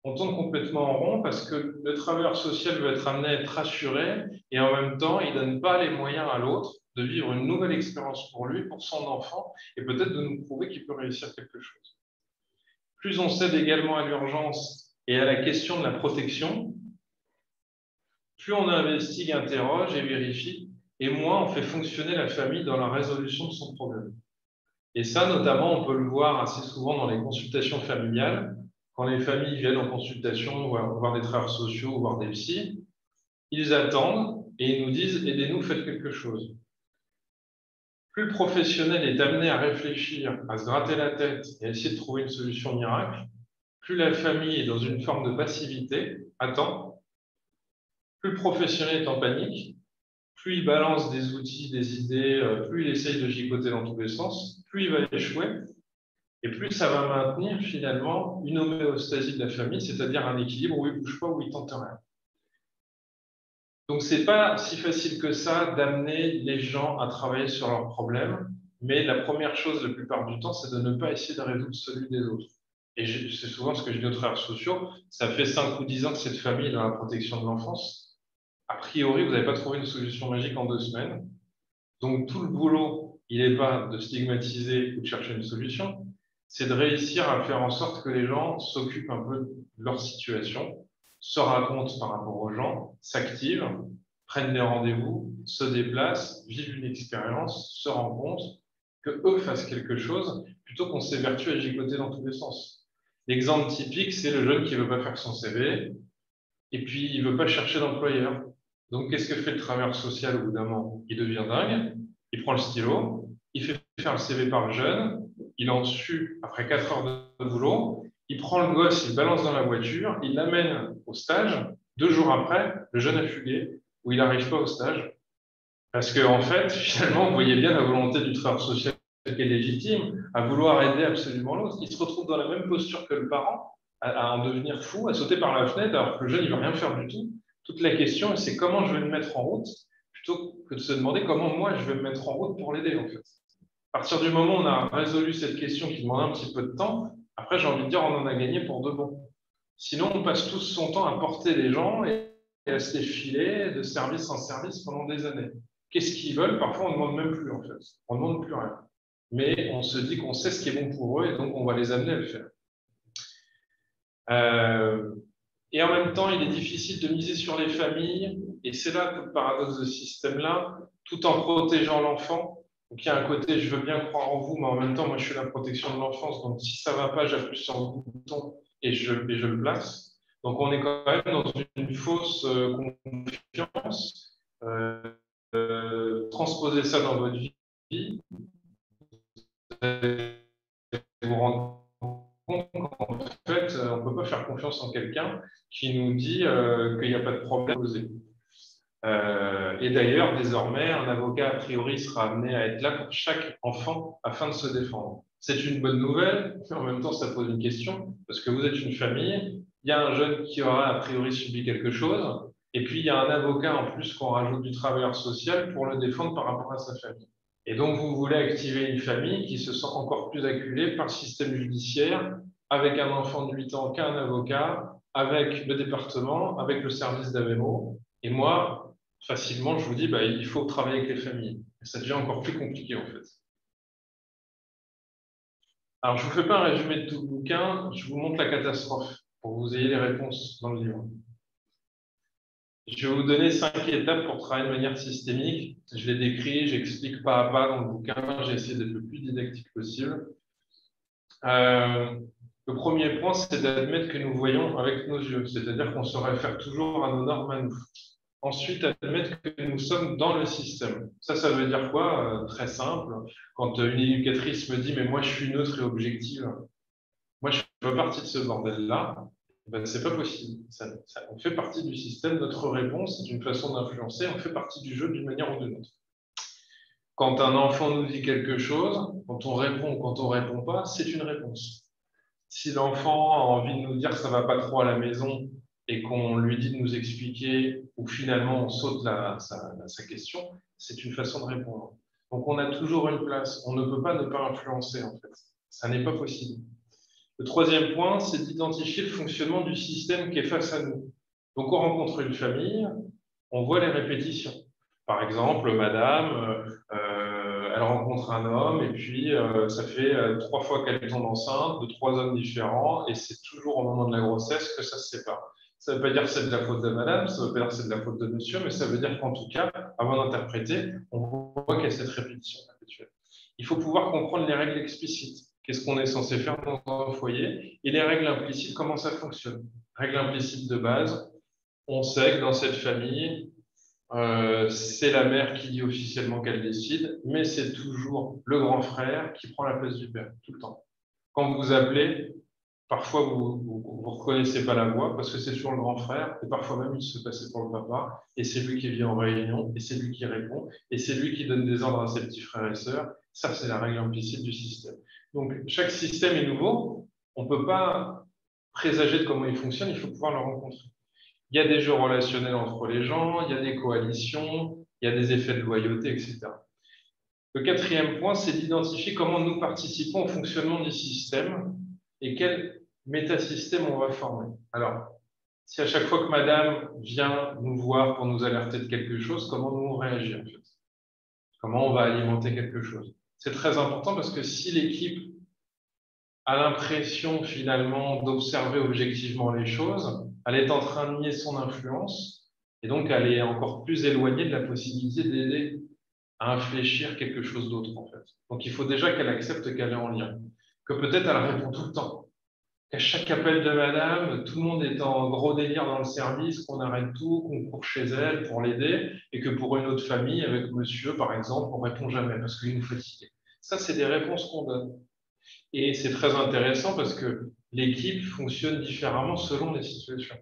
on tourne complètement en rond parce que le travailleur social veut être amené à être rassuré et en même temps, il ne donne pas les moyens à l'autre de vivre une nouvelle expérience pour lui, pour son enfant, et peut-être de nous prouver qu'il peut réussir quelque chose. Plus on cède également à l'urgence et à la question de la protection, plus on investigue, interroge et vérifie, et moins on fait fonctionner la famille dans la résolution de son problème. Et ça, notamment, on peut le voir assez souvent dans les consultations familiales, quand les familles viennent en consultation, voir des travailleurs sociaux, voir des psys, ils attendent et ils nous disent aidez-nous, faites quelque chose. Plus le professionnel est amené à réfléchir, à se gratter la tête et à essayer de trouver une solution miracle, plus la famille est dans une forme de passivité, attend, plus le professionnel est en panique, plus il balance des outils, des idées, euh, plus il essaye de gigoter dans tous les sens, plus il va échouer, et plus ça va maintenir finalement une homéostasie de la famille, c'est-à-dire un équilibre où il ne bouge pas, où il ne tente rien. Donc, ce n'est pas si facile que ça d'amener les gens à travailler sur leurs problèmes, mais la première chose, la plupart du temps, c'est de ne pas essayer de résoudre celui des autres. Et c'est souvent ce que je dis aux travailleurs sociaux, ça fait 5 ou 10 ans que cette famille est dans la protection de l'enfance. A priori, vous n'avez pas trouvé une solution magique en deux semaines. Donc, tout le boulot, il n'est pas de stigmatiser ou de chercher une solution, c'est de réussir à faire en sorte que les gens s'occupent un peu de leur situation, se racontent par rapport aux gens, s'activent, prennent des rendez-vous, se déplacent, vivent une expérience, se rencontrent, que eux fassent quelque chose, plutôt qu'on s'évertue à gigoter dans tous les sens. L'exemple typique, c'est le jeune qui ne veut pas faire son CV, et puis il ne veut pas chercher d'employeur. Donc, qu'est-ce que fait le travailleur social au bout d'un moment Il devient dingue, il prend le stylo, il fait faire le CV par le jeune, il en su après 4 heures de boulot, il prend le gosse, il le balance dans la voiture, il l'amène au stage. Deux jours après, le jeune a fugué, ou il n'arrive pas au stage. Parce qu'en en fait, finalement, vous voyez bien la volonté du travailleur social qui est légitime, à vouloir aider absolument l'autre. Il se retrouve dans la même posture que le parent, à, en devenir fou, à sauter par la fenêtre, alors que le jeune, il ne veut rien faire du tout. Toute la question, c'est comment je vais me mettre en route, plutôt que de se demander comment moi, je vais me mettre en route pour l'aider, en fait. À partir du moment où on a résolu cette question qui demande un petit peu de temps, après, j'ai envie de dire, on en a gagné pour de bon. Sinon, on passe tous son temps à porter les gens et à se défiler de service en service pendant des années. Qu'est-ce qu'ils veulent? Parfois, on ne demande même plus, en fait. On ne demande plus rien. Mais on se dit qu'on sait ce qui est bon pour eux et donc on va les amener à le faire. Euh, et en même temps, il est difficile de miser sur les familles, et c'est là le paradoxe de ce système-là, tout en protégeant l'enfant. Donc il y a un côté, je veux bien croire en vous, mais en même temps, moi je suis la protection de l'enfance. Donc si ça ne va pas, j'appuie sur le bouton et je, le place. Donc on est quand même dans une fausse euh, confiance. Euh, euh, transposer ça dans votre vie, vous vous qu'en fait, on ne peut pas faire confiance en quelqu'un qui nous dit qu'il n'y a pas de problème posé. Euh, et d'ailleurs, désormais, un avocat, a priori, sera amené à être là pour chaque enfant afin de se défendre. C'est une bonne nouvelle, mais en même temps, ça pose une question, parce que vous êtes une famille, il y a un jeune qui aura a priori subi quelque chose, et puis il y a un avocat en plus qu'on rajoute du travailleur social pour le défendre par rapport à sa famille. Et donc, vous voulez activer une famille qui se sent encore plus acculée par le système judiciaire, avec un enfant de 8 ans qu'un avocat, avec le département, avec le service d'AVMO. Et moi, facilement, je vous dis, bah, il faut travailler avec les familles. Et ça devient encore plus compliqué, en fait. Alors, je ne vous fais pas un résumé de tout le bouquin, je vous montre la catastrophe pour que vous ayez les réponses dans le livre. Je vais vous donner cinq étapes pour travailler de manière systémique. Je les décris, j'explique pas à pas dans le bouquin, j'ai essayé d'être le plus didactique possible. Euh, le premier point, c'est d'admettre que nous voyons avec nos yeux, c'est-à-dire qu'on se réfère toujours à nos normes à nous. Ensuite, admettre que nous sommes dans le système. Ça, ça veut dire quoi? Euh, Très simple. Quand une éducatrice me dit, mais moi, je suis neutre et objective, moi, je ne fais pas partie de ce bordel-là, ben, ce n'est pas possible. on fait partie du système. Notre réponse, c'est une façon d'influencer. On fait partie du jeu d'une manière ou d'une autre. Quand un enfant nous dit quelque chose, quand on répond ou quand on répond pas, c'est une réponse. Si l'enfant a envie de nous dire que ça va pas trop à la maison et qu'on lui dit de nous expliquer ou finalement on saute sa, question, c'est une façon de répondre. Donc on a toujours une place. On ne peut pas ne pas influencer en fait. Ça n'est pas possible. Le troisième point, c'est d'identifier le fonctionnement du système qui est face à nous. Donc on rencontre une famille, on voit les répétitions. Par exemple, madame, euh, elle rencontre un homme et puis euh, ça fait euh, trois fois qu'elle tombe enceinte de trois hommes différents et c'est toujours au moment de la grossesse que ça se sépare. Ça ne veut pas dire que c'est de la faute de madame, ça ne veut pas dire que c'est de la faute de monsieur, mais ça veut dire qu'en tout cas, avant d'interpréter, on voit qu'il y a cette répétition perpétuelle. Il faut pouvoir comprendre les règles explicites. Qu'est-ce qu'on est censé faire dans un foyer Et les règles implicites, comment ça fonctionne? Règles implicites de base, on sait que dans cette famille, euh, c'est la mère qui dit officiellement qu'elle décide, mais c'est toujours le grand frère qui prend la place du père, tout le temps. Quand vous appelez, Parfois, vous ne reconnaissez pas la voix parce que c'est toujours le grand frère, et parfois même il se passait pour le papa, et c'est lui qui vient en réunion, et c'est lui qui répond, et c'est lui qui donne des ordres à ses petits frères et sœurs. Ça, c'est la règle implicite du système. Donc, chaque système est nouveau. On ne peut pas présager de comment il fonctionne, il faut pouvoir le rencontrer. Il y a des jeux relationnels entre les gens, il y a des coalitions, il y a des effets de loyauté, etc. Le quatrième point, c'est d'identifier comment nous participons au fonctionnement du système et quel métasystème on va former. Alors, si à chaque fois que madame vient nous voir pour nous alerter de quelque chose, comment nous on réagit en fait? Comment on va alimenter quelque chose? C'est très important parce que si l'équipe a l'impression finalement d'observer objectivement les choses, elle est en train de nier son influence et donc elle est encore plus éloignée de la possibilité d'aider à infléchir quelque chose d'autre en fait. Donc il faut déjà qu'elle accepte qu'elle est en lien, que peut-être elle répond tout le temps, qu'à chaque appel de madame, tout le monde est en gros délire dans le service, qu'on arrête tout, qu'on court chez elle pour l'aider, et que pour une autre famille, avec monsieur, par exemple, on répond jamais parce qu'il nous fatigue. Ça, c'est des réponses qu'on donne. Et c'est très intéressant parce que l'équipe fonctionne différemment selon les situations.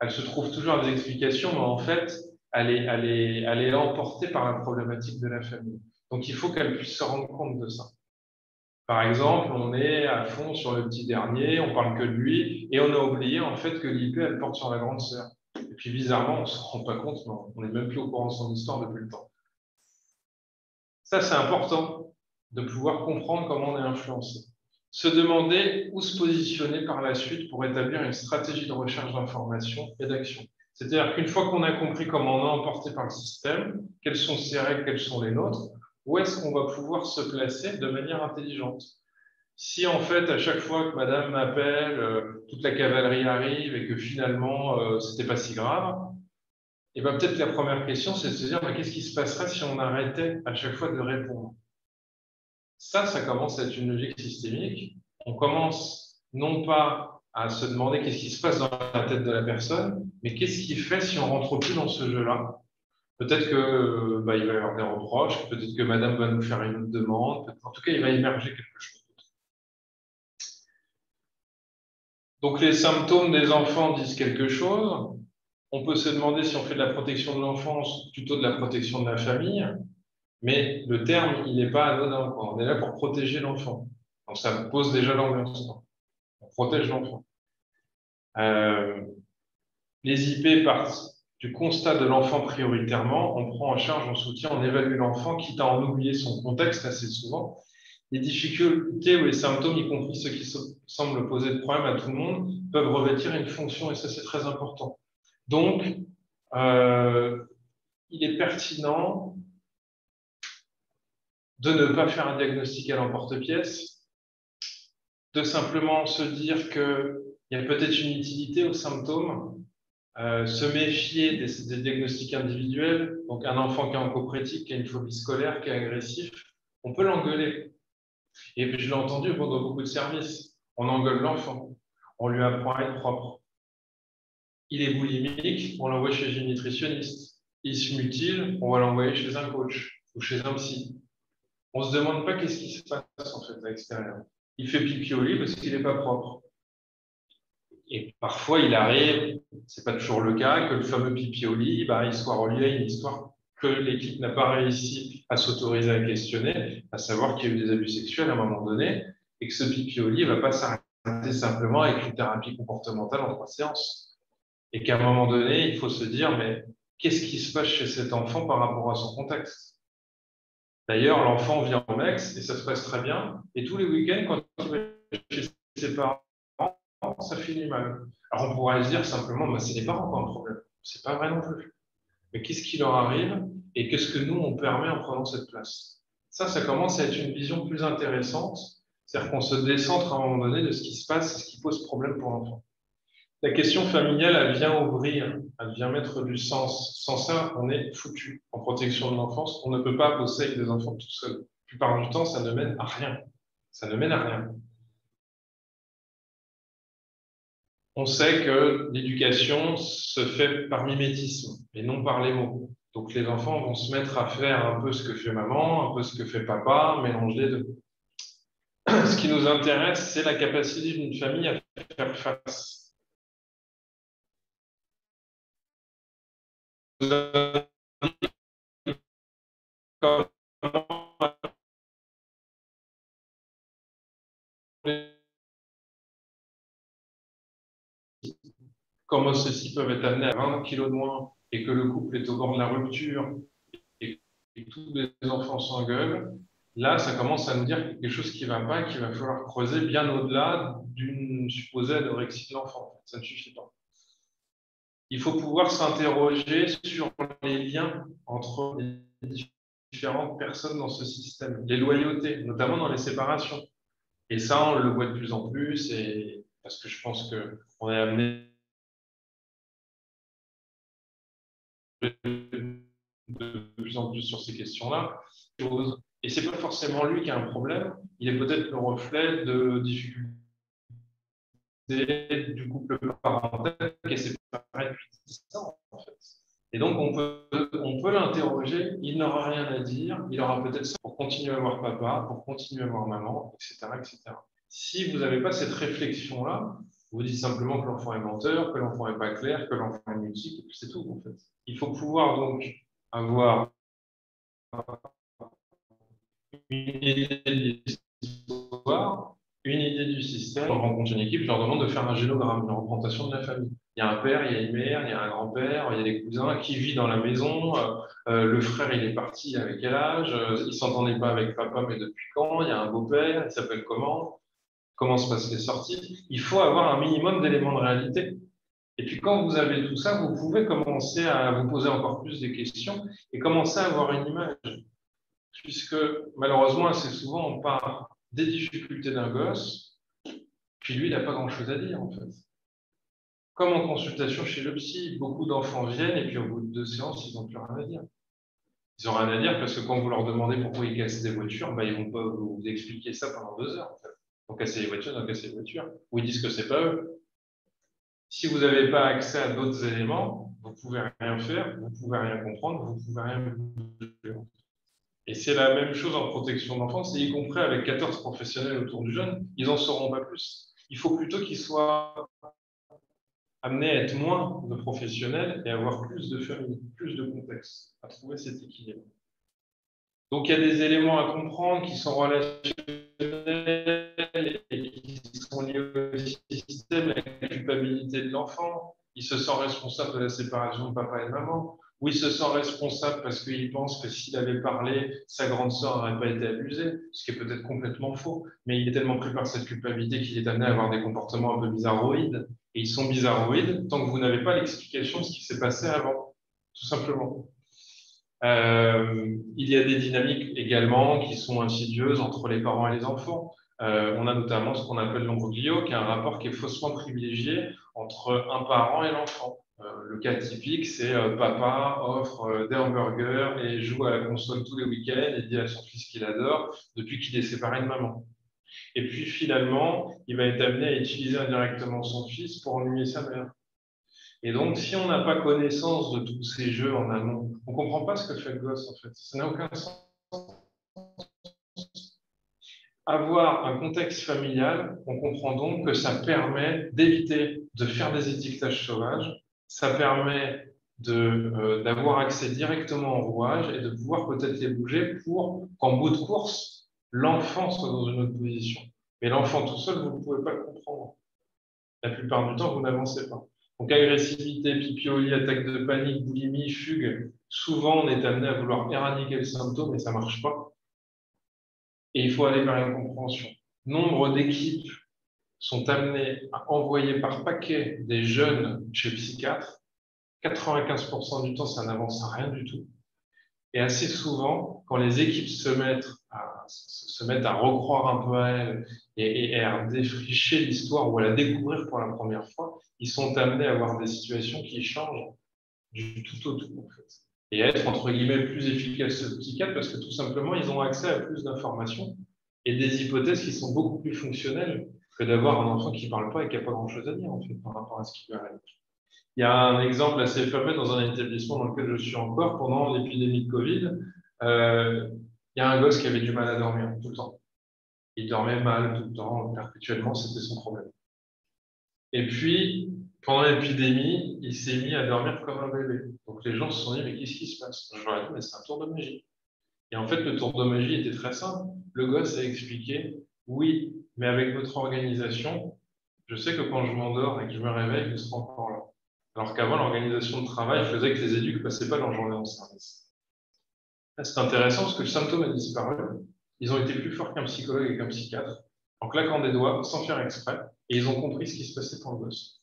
Elle se trouve toujours des explications, mais en fait, elle est emportée par la problématique de la famille. Donc, il faut qu'elle puisse se rendre compte de ça. Par exemple, on est à fond sur le petit dernier, on parle que de lui, et on a oublié en fait que l'IP, elle porte sur la grande sœur. Et puis bizarrement, on ne se rend pas compte, on n'est même plus au courant de son histoire depuis le temps. Ça, c'est important de pouvoir comprendre comment on est influencé. Se demander où se positionner par la suite pour établir une stratégie de recherche d'information et d'action. C'est-à-dire qu'une fois qu'on a compris comment on est emporté par le système, quelles sont ses règles, quelles sont les nôtres, où est-ce qu'on va pouvoir se placer de manière intelligente? Si en fait, à chaque fois que madame m'appelle, euh, toute la cavalerie arrive et que finalement, euh, ce n'était pas si grave, Et bien peut-être la première question, c'est de se dire, qu'est-ce qui se passerait si on arrêtait à chaque fois de répondre? Ça, ça commence à être une logique systémique. On commence non pas à se demander qu'est-ce qui se passe dans la tête de la personne, mais qu'est-ce qui fait si on rentre plus dans ce jeu-là? Peut-être que bah, il va y avoir des reproches, peut-être que madame va nous faire une autre demande, en tout cas, il va émerger quelque chose. Donc, les symptômes des enfants disent quelque chose. On peut se demander si on fait de la protection de l'enfance, plutôt de la protection de la famille, mais le terme, il n'est pas anodin. On est là pour protéger l'enfant. Donc, ça pose déjà l'ambiance. On protège l'enfant. Euh, les IP partent du constat de l'enfant prioritairement, on prend en charge, on soutient, on évalue l'enfant, quitte à en oublier son contexte assez souvent. Les difficultés ou les symptômes, y compris ceux qui semblent poser de problème à tout le monde, peuvent revêtir une fonction et ça c'est très important. Donc, euh, il est pertinent de ne pas faire un diagnostic à l'emporte-pièce, de simplement se dire qu'il y a peut-être une utilité aux symptômes euh, se méfier des, diagnostics individuels. Donc, un enfant qui est en coprétique, qui a une phobie scolaire, qui est agressif, on peut l'engueuler. Et puis, je l'ai entendu pendant beaucoup de services. On engueule l'enfant. On lui apprend à être propre. Il est boulimique, on l'envoie chez une nutritionniste. Il se mutile, on va l'envoyer chez un coach ou chez un psy. On ne se demande pas qu'est-ce qui se passe en fait à l'extérieur. Il fait pipi au lit parce qu'il n'est pas propre. Et parfois, il arrive, ce n'est pas toujours le cas, que le fameux pipi au lit, bah, il soit relié à une histoire que l'équipe n'a pas réussi à s'autoriser à questionner, à savoir qu'il y a eu des abus sexuels à un moment donné, et que ce pipi au lit ne va pas s'arrêter simplement avec une thérapie comportementale en trois séances. Et qu'à un moment donné, il faut se dire, mais qu'est-ce qui se passe chez cet enfant par rapport à son contexte? D'ailleurs, l'enfant vient au MEX et ça se passe très bien. Et tous les week-ends, quand il va chez ses parents, ça finit mal. Alors on pourrait se dire simplement, bah, c'est les parents qui ont un problème. C'est pas vrai non plus. Mais qu'est-ce qui leur arrive et qu'est-ce que nous, on permet en prenant cette place? Ça, ça commence à être une vision plus intéressante. C'est-à-dire qu'on se décentre à un moment donné de ce qui se passe, ce qui pose problème pour l'enfant. La question familiale, elle vient ouvrir, elle vient mettre du sens. Sans ça, on est foutu. En protection de l'enfance, on ne peut pas bosser avec des enfants tout seul. La plupart du temps, ça ne mène à rien. Ça ne mène à rien. On sait que l'éducation se fait par mimétisme et non par les mots. Donc les enfants vont se mettre à faire un peu ce que fait maman, un peu ce que fait papa, mélanger les deux. Ce qui nous intéresse, c'est la capacité d'une famille à faire face. Comment ceux-ci peuvent être amenés à 20 kilos de moins et que le couple est au bord de la rupture et que tous les enfants s'engueulent, là, ça commence à nous dire quelque chose qui ne va pas qu'il va falloir creuser bien au-delà d'une supposée anorexie de l'enfant. Ça ne suffit pas. Il faut pouvoir s'interroger sur les liens entre les différentes personnes dans ce système, les loyautés, notamment dans les séparations. Et ça, on le voit de plus en plus, et parce que je pense qu'on est amené de plus en plus sur ces questions-là. Et c'est pas forcément lui qui a un problème, il est peut-être le reflet de difficultés du couple parental qui est séparé depuis 10 ans, en. Et donc, on peut, on peut l'interroger, il n'aura rien à dire, il aura peut-être ça pour continuer à voir papa, pour continuer à voir maman, etc. etc. Si vous n'avez pas cette réflexion-là, vous dites simplement que l'enfant est menteur, que l'enfant n'est pas clair, que l'enfant est multiple, c'est tout, en fait. Il faut pouvoir donc avoir une idée une idée du système. On rencontre une équipe, je leur demande de faire un génogramme, une représentation de la famille. Il y a un père, il y a une mère, il y a un grand-père, il y a des cousins qui vivent dans la maison. Euh, le frère, il est parti avec quel âge? Euh, Il ne s'entendait pas avec papa, mais depuis quand? Il y a un beau-père, il s'appelle comment? Comment se passent les sorties Il faut avoir un minimum d'éléments de réalité. Et puis quand vous avez tout ça, vous pouvez commencer à vous poser encore plus des questions et commencer à avoir une image. Puisque malheureusement, assez souvent, on part des difficultés d'un gosse, puis lui, il n'a pas grand-chose à dire en fait. Comme en consultation chez le psy, beaucoup d'enfants viennent et puis au bout de deux séances, ils n'ont plus rien à dire. Ils n'ont rien à dire parce que quand vous leur demandez pourquoi ils cassent des voitures, bah, ils ne vont pas vous expliquer ça pendant deux heures. Ont cassé les voitures, ils ont cassé les voitures. Ou ils disent que c'est pas eux. Si vous n'avez pas accès à d'autres éléments, vous ne pouvez rien faire, vous ne pouvez rien comprendre, vous ne pouvez rien Et c'est la même chose en protection d'enfance, y compris avec 14 professionnels autour du jeune, ils n'en sauront pas plus. Il faut plutôt qu'ils soient amenés à être moins de professionnels et avoir plus de familles, plus de contexte, à trouver cet équilibre. Donc il y a des éléments à comprendre qui sont relationnels et qui sont liés au système, la culpabilité de l'enfant. Il se sent responsable de la séparation de papa et de maman. Ou il se sent responsable parce qu'il pense que s'il avait parlé, sa grande sœur n'aurait pas été abusée, ce qui est peut-être complètement faux. Mais il est tellement pris par cette culpabilité qu'il est amené à avoir des comportements un peu bizarroïdes. Et ils sont bizarroïdes tant que vous n'avez pas l'explication de ce qui s'est passé avant, tout simplement. Euh, il y a des dynamiques également qui sont insidieuses entre les parents et les enfants. Euh, on a notamment ce qu'on appelle l'ombroglio, qui est un rapport qui est faussement privilégié entre un parent et l'enfant. Euh, le cas typique, c'est papa offre des hamburgers et joue à la console tous les week-ends et dit à son fils qu'il adore depuis qu'il est séparé de maman. Et puis finalement, il va être amené à utiliser indirectement son fils pour ennuyer sa mère. Et donc, si on n'a pas connaissance de tous ces jeux en amont, on ne comprend pas ce que fait le gosse, en fait. Ça n'a aucun sens. Avoir un contexte familial, on comprend donc que ça permet d'éviter de faire des étiquetages sauvages, ça permet euh, d'avoir accès directement au rouage et de pouvoir peut-être les bouger pour qu'en bout de course, l'enfant soit dans une autre position. Mais l'enfant tout seul, vous ne pouvez pas le comprendre. La plupart du temps, vous n'avancez pas. Donc agressivité, pipioli, attaque de panique, boulimie, fugue, souvent on est amené à vouloir éradiquer le symptôme et ça ne marche pas. Et il faut aller vers une compréhension. Nombre d'équipes sont amenées à envoyer par paquet des jeunes chez le psychiatre. 95% du temps, ça n'avance à rien du tout. Et assez souvent, quand les équipes se mettent à, se mettent à recroire un peu à elles et, à défricher l'histoire ou à la découvrir pour la première fois, ils sont amenés à avoir des situations qui changent du tout au tout. Et être, entre guillemets, plus efficaces que le psychiatre parce que tout simplement, ils ont accès à plus d'informations et des hypothèses qui sont beaucoup plus fonctionnelles que d'avoir un enfant qui ne parle pas et qui n'a pas grand-chose à dire, en fait, par rapport à ce qui lui arrive. Il y a un exemple assez fameux dans un établissement dans lequel je suis encore pendant l'épidémie de Covid. Euh, il y a un gosse qui avait du mal à dormir tout le temps. Il dormait mal tout le temps, perpétuellement, c'était son problème. Et puis, pendant l'épidémie, il s'est mis à dormir comme un bébé. Donc les gens se sont dit, mais qu'est-ce qui se passe Je leur ai dit, mais c'est un tour de magie. Et en fait, le tour de magie était très simple. Le gosse a expliqué, oui, mais avec votre organisation, je sais que quand je m'endors et que je me réveille, je serai encore là. Alors qu'avant, l'organisation de travail faisait que les éduques ne passaient pas leur journée en service. C'est intéressant parce que le symptôme a disparu. Ils ont été plus forts qu'un psychologue et qu'un psychiatre, en claquant des doigts, sans faire exprès, et ils ont compris ce qui se passait pour le gosse.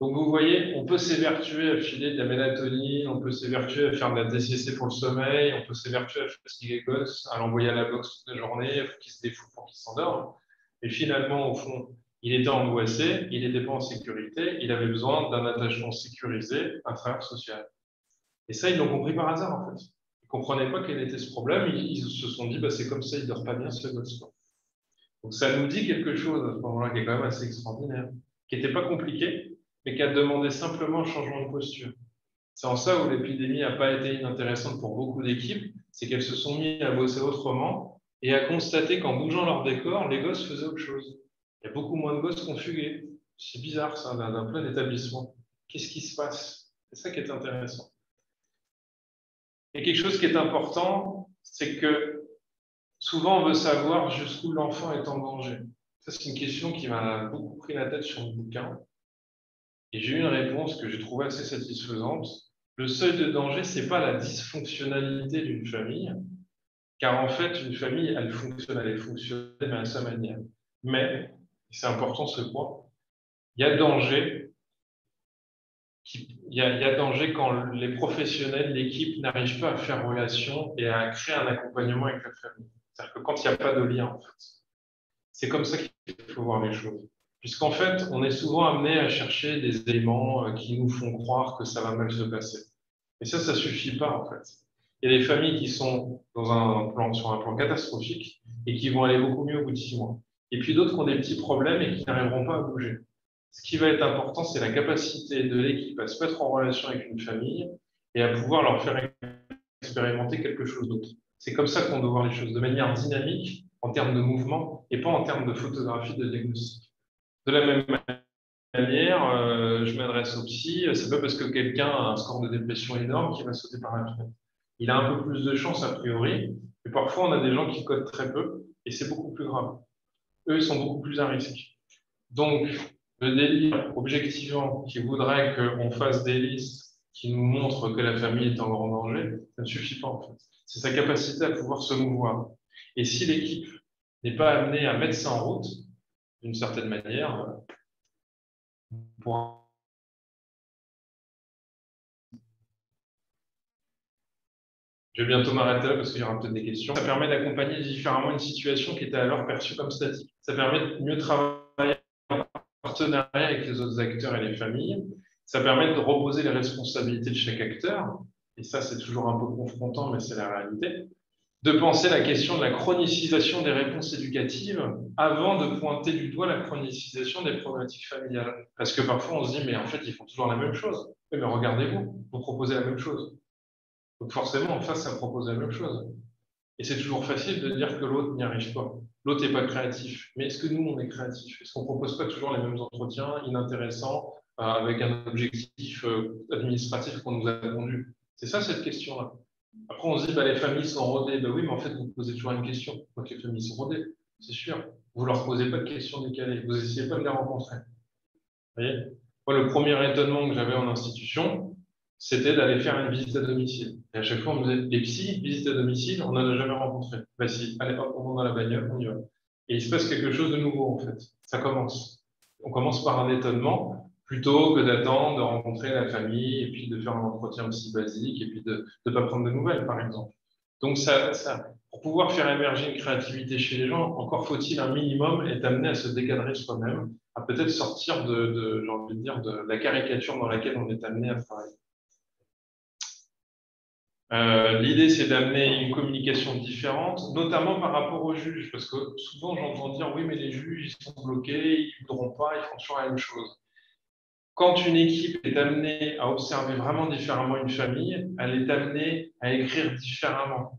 Donc vous voyez, on peut s'évertuer à filer de la mélatonine, on peut s'évertuer à faire de la DCC pour le sommeil, on peut s'évertuer à fatiguer le gosse, à l'envoyer à la boxe toute la journée, pour qu'il se défoule pour qu'il s'endorme. Et finalement, au fond, il était angoissé, il n'était pas en sécurité, il avait besoin d'un attachement sécurisé, un travers social. Et ça, ils l'ont compris par hasard, en fait. Ils ne comprenaient pas quel était ce problème, ils, se sont dit, bah, c'est comme ça, il ne dort pas bien, ce gosse. Donc ça nous dit quelque chose à ce moment-là qui est quand même assez extraordinaire, qui n'était pas compliqué, mais qui a demandé simplement un changement de posture. C'est en ça où l'épidémie n'a pas été inintéressante pour beaucoup d'équipes, c'est qu'elles se sont mises à bosser autrement et à constater qu'en bougeant leur décor, les gosses faisaient autre chose. Il y a beaucoup moins de gosses confugués. C'est bizarre ça, d'un plein établissement. Qu'est-ce qui se passe? C'est ça qui est intéressant. Et quelque chose qui est important, c'est que souvent on veut savoir jusqu'où l'enfant est en danger. Ça, c'est une question qui m'a beaucoup pris la tête sur le bouquin. Et j'ai eu une réponse que j'ai trouvée assez satisfaisante. Le seuil de danger, ce n'est pas la dysfonctionnalité d'une famille, car en fait, une famille, elle fonctionne, elle est fonctionnelle, à sa manière. Mais c'est important ce point, il y a danger. Il y, a, danger quand les professionnels, l'équipe n'arrivent pas à faire relation et à créer un accompagnement avec la famille. C'est-à-dire que quand il n'y a pas de lien, en fait. C'est comme ça qu'il faut voir les choses. Puisqu'en fait, on est souvent amené à chercher des éléments euh, qui nous font croire que ça va mal se passer. Et ça, ça ne suffit pas, en fait. Il y a des familles qui sont dans un plan, sur un plan catastrophique et qui vont aller beaucoup mieux au bout de six mois. Et puis d'autres qui ont des petits problèmes et qui n'arriveront pas à bouger. Ce qui va être important, c'est la capacité de l'équipe à se mettre en relation avec une famille et à pouvoir leur faire expérimenter quelque chose d'autre. C'est comme ça qu'on doit voir les choses, de manière dynamique, en termes de mouvement, et pas en termes de photographie de diagnostic. De la même manière, euh, je m'adresse au psy, c'est pas parce que quelqu'un a un score de dépression énorme qu'il va sauter par la fenêtre. Il a un peu plus de chance a priori, mais parfois on a des gens qui codent très peu, et c'est beaucoup plus grave. Eux, sont beaucoup plus à risque. Donc, le délire, objectivement, qui voudrait qu'on fasse des listes qui nous montrent que la famille est en grand danger, ça ne suffit pas en fait c'est sa capacité à pouvoir se mouvoir. Et si l'équipe n'est pas amenée à mettre ça en route, d'une certaine manière, pour Je vais bientôt m'arrêter là parce qu'il y aura peut-être des questions. Ça permet d'accompagner différemment une situation qui était alors perçue comme statique. Ça permet de mieux travailler en partenariat avec les autres acteurs et les familles. Ça permet de reposer les responsabilités de chaque acteur et ça c'est toujours un peu confrontant, mais c'est la réalité, de penser la question de la chronicisation des réponses éducatives avant de pointer du doigt la chronicisation des problématiques familiales. Parce que parfois on se dit, mais en fait, ils font toujours la même chose. mais regardez-vous, vous proposez la même chose. Donc forcément, en face, ça propose la même chose. Et c'est toujours facile de dire que l'autre n'y arrive pas. L'autre n'est pas créatif. Mais est-ce que nous, on est créatif Est-ce qu'on ne propose pas toujours les mêmes entretiens inintéressants euh, avec un objectif euh, administratif qu'on nous a pondu c'est ça cette question-là. Après, on se dit, bah, les familles sont rodées. Bah oui, mais en fait, vous posez toujours une question. Donc, les familles sont rodées, c'est sûr. Vous ne leur posez pas de questions décalées. Vous n'essayez pas de les rencontrer. Vous voyez? Moi, le premier étonnement que j'avais en institution, c'était d'aller faire une visite à domicile. Et à chaque fois, on me disait, les psy, visite à domicile, on n'en a jamais rencontré. Bah si, allez, hop, on va dans la bagnole, on y va. Et il se passe quelque chose de nouveau, en fait. Ça commence. On commence par un étonnement plutôt que d'attendre de rencontrer la famille et puis de faire un entretien aussi basique et puis de ne pas prendre de nouvelles, par exemple. Donc, ça, pour pouvoir faire émerger une créativité chez les gens, encore faut-il un minimum être amené à se décadrer soi-même, à peut-être sortir de, de envie de dire, de la caricature dans laquelle on est amené à travailler. Euh, l'idée, c'est d'amener une communication différente, notamment par rapport aux juges, parce que souvent j'entends dire oui, mais les juges, ils sont bloqués, ils ne voudront pas, ils font toujours la même chose. Quand une équipe est amenée à observer vraiment différemment une famille, elle est amenée à écrire différemment.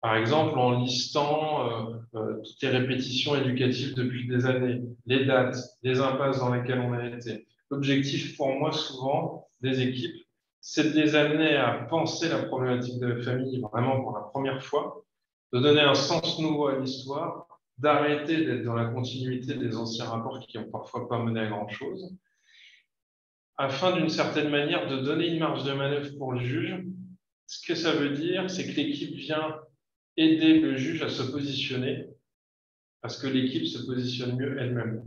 Par exemple, en listant euh, euh, toutes les répétitions éducatives depuis des années, les dates, les impasses dans lesquelles on a été. L'objectif pour moi, souvent, des équipes, c'est de les amener à penser la problématique de la famille vraiment pour la première fois, de donner un sens nouveau à l'histoire, d'arrêter d'être dans la continuité des anciens rapports qui n'ont parfois pas mené à grand-chose, afin d'une certaine manière de donner une marge de manœuvre pour le juge. Ce que ça veut dire, c'est que l'équipe vient aider le juge à se positionner parce que l'équipe se positionne mieux elle-même.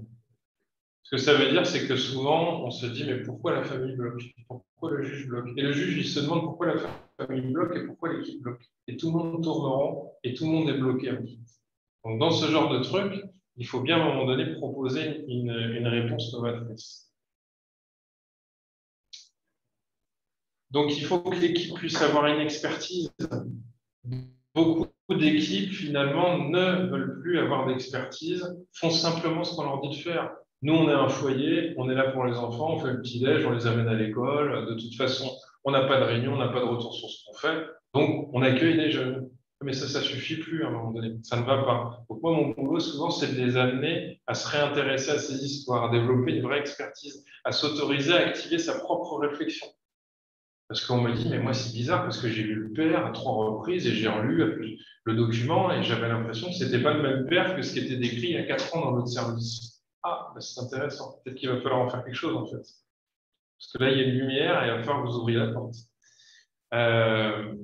Ce que ça veut dire, c'est que souvent, on se dit, mais pourquoi la famille bloque? Pourquoi le juge bloque? Et le juge, il se demande pourquoi la famille bloque et pourquoi l'équipe bloque. Et tout le monde tourne rond et tout le monde est bloqué. Donc, dans ce genre de truc, il faut bien à un moment donné proposer une, une réponse novatrice. Donc, il faut que l'équipe puisse avoir une expertise. Beaucoup d'équipes, finalement, ne veulent plus avoir d'expertise, font simplement ce qu'on leur dit de faire. Nous, on est un foyer, on est là pour les enfants, on fait le petit-déj, on les amène à l'école. De toute façon, on n'a pas de réunion, on n'a pas de retour sur ce qu'on fait. Donc, on accueille les jeunes. Mais ça, ça suffit plus à un moment donné. Ça ne va pas. Donc, moi, mon boulot, souvent, c'est de les amener à se réintéresser à ces histoires, à développer une vraie expertise, à s'autoriser à activer sa propre réflexion. Parce qu'on me dit, mais moi c'est bizarre parce que j'ai lu le père à trois reprises et j'ai relu le document et j'avais l'impression que ce n'était pas le même père que ce qui était décrit il y a quatre ans dans notre service. Ah, ben, c'est intéressant. Peut-être qu'il va falloir en faire quelque chose en fait. Parce que là, il y a une lumière et il va falloir que vous ouvriez la porte. Euh,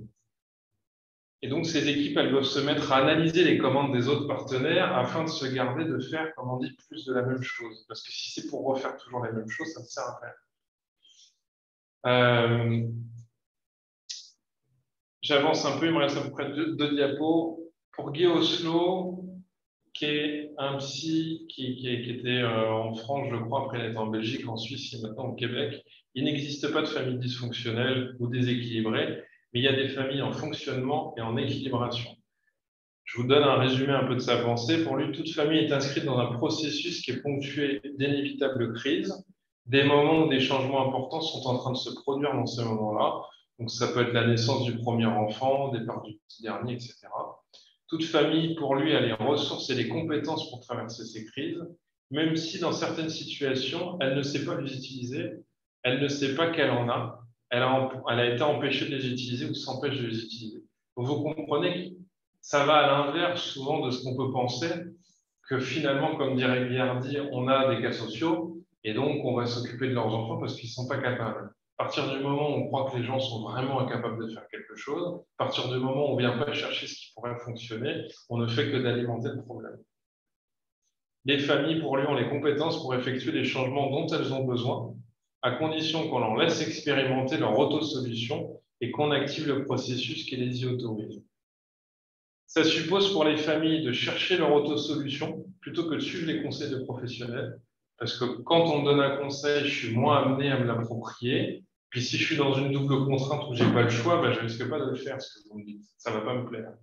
et donc, ces équipes, elles doivent se mettre à analyser les commandes des autres partenaires afin de se garder de faire, comme on dit, plus de la même chose. Parce que si c'est pour refaire toujours les mêmes choses, ça ne sert à rien. Euh, j'avance un peu, il me reste à peu près deux, diapos. Pour Guy Oslo, qui est un psy qui, était euh, en France, je crois, après il est en Belgique, en Suisse et maintenant au Québec. Il n'existe pas de famille dysfonctionnelle ou déséquilibrée, mais il y a des familles en fonctionnement et en équilibration. Je vous donne un résumé un peu de sa pensée. Pour lui, toute famille est inscrite dans un processus qui est ponctué d'inévitables crises, des moments où des changements importants sont en train de se produire dans ces moments-là. Donc, ça peut être la naissance du premier enfant, départ du petit dernier, etc. Toute famille, pour lui, a les ressources et les compétences pour traverser ces crises, même si dans certaines situations, elle ne sait pas les utiliser, elle ne sait pas qu'elle en a, elle a, été empêchée de les utiliser ou s'empêche de les utiliser. Donc, vous comprenez que ça va à l'inverse souvent de ce qu'on peut penser, que finalement, comme dirait Guillardi, on a des cas sociaux et donc on va s'occuper de leurs enfants parce qu'ils ne sont pas capables. À partir du moment où on croit que les gens sont vraiment incapables de faire quelque chose, à partir du moment où on ne vient pas chercher ce qui pourrait fonctionner, on ne fait que d'alimenter le problème. Les familles, pour lui, ont les compétences pour effectuer les changements dont elles ont besoin, à condition qu'on leur laisse expérimenter leur auto-solution et qu'on active le processus qui les y autorise. Ça suppose pour les familles de chercher leur auto-solution plutôt que de suivre les conseils de professionnels. Parce que quand on me donne un conseil, je suis moins amené à me l'approprier. Puis si je suis dans une double contrainte où je n'ai pas le choix, ben, je ne risque pas de le faire, ce que vous me dites. Ça ne va pas me plaire.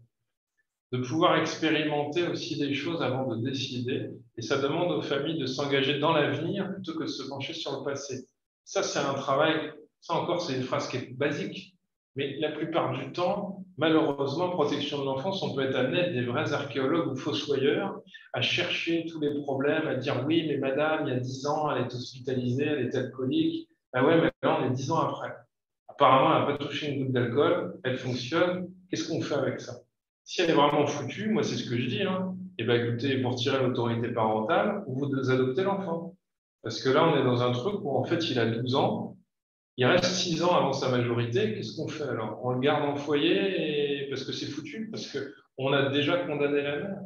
De pouvoir expérimenter aussi des choses avant de décider. Et ça demande aux familles de s'engager dans l'avenir plutôt que de se pencher sur le passé. Ça, c'est un travail, ça encore, c'est une phrase qui est basique. Mais la plupart du temps, malheureusement, protection de l'enfance, on peut être amené des vrais archéologues ou fossoyeurs à chercher tous les problèmes, à dire oui, mais madame, il y a 10 ans, elle est hospitalisée, elle est alcoolique. Ben ouais, mais là, on est 10 ans après. Apparemment, elle n'a pas touché une goutte d'alcool, elle fonctionne. Qu'est-ce qu'on fait avec ça? Si elle est vraiment foutue, moi, c'est ce que je dis, hein, et eh ben, écoutez, pour tirer l'autorité parentale, vous adoptez l'enfant. Parce que là, on est dans un truc où, en fait, il a 12 ans, il reste six ans avant sa majorité. Qu'est-ce qu'on fait alors? On le garde en foyer parce que c'est foutu, parce qu'on a déjà condamné la mère.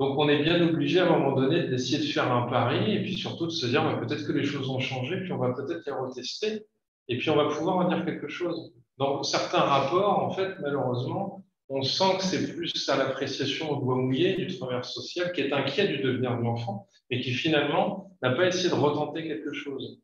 Donc on est bien obligé à un moment donné d'essayer de faire un pari et puis surtout de se dire peut-être que les choses ont changé, puis on va peut-être les retester et puis on va pouvoir en dire quelque chose. Dans certains rapports, en fait, malheureusement, on sent que c'est plus à l'appréciation au doigt mouillé du travailleur social qui est inquiet du devenir de l'enfant et qui finalement n'a pas essayé de retenter quelque chose.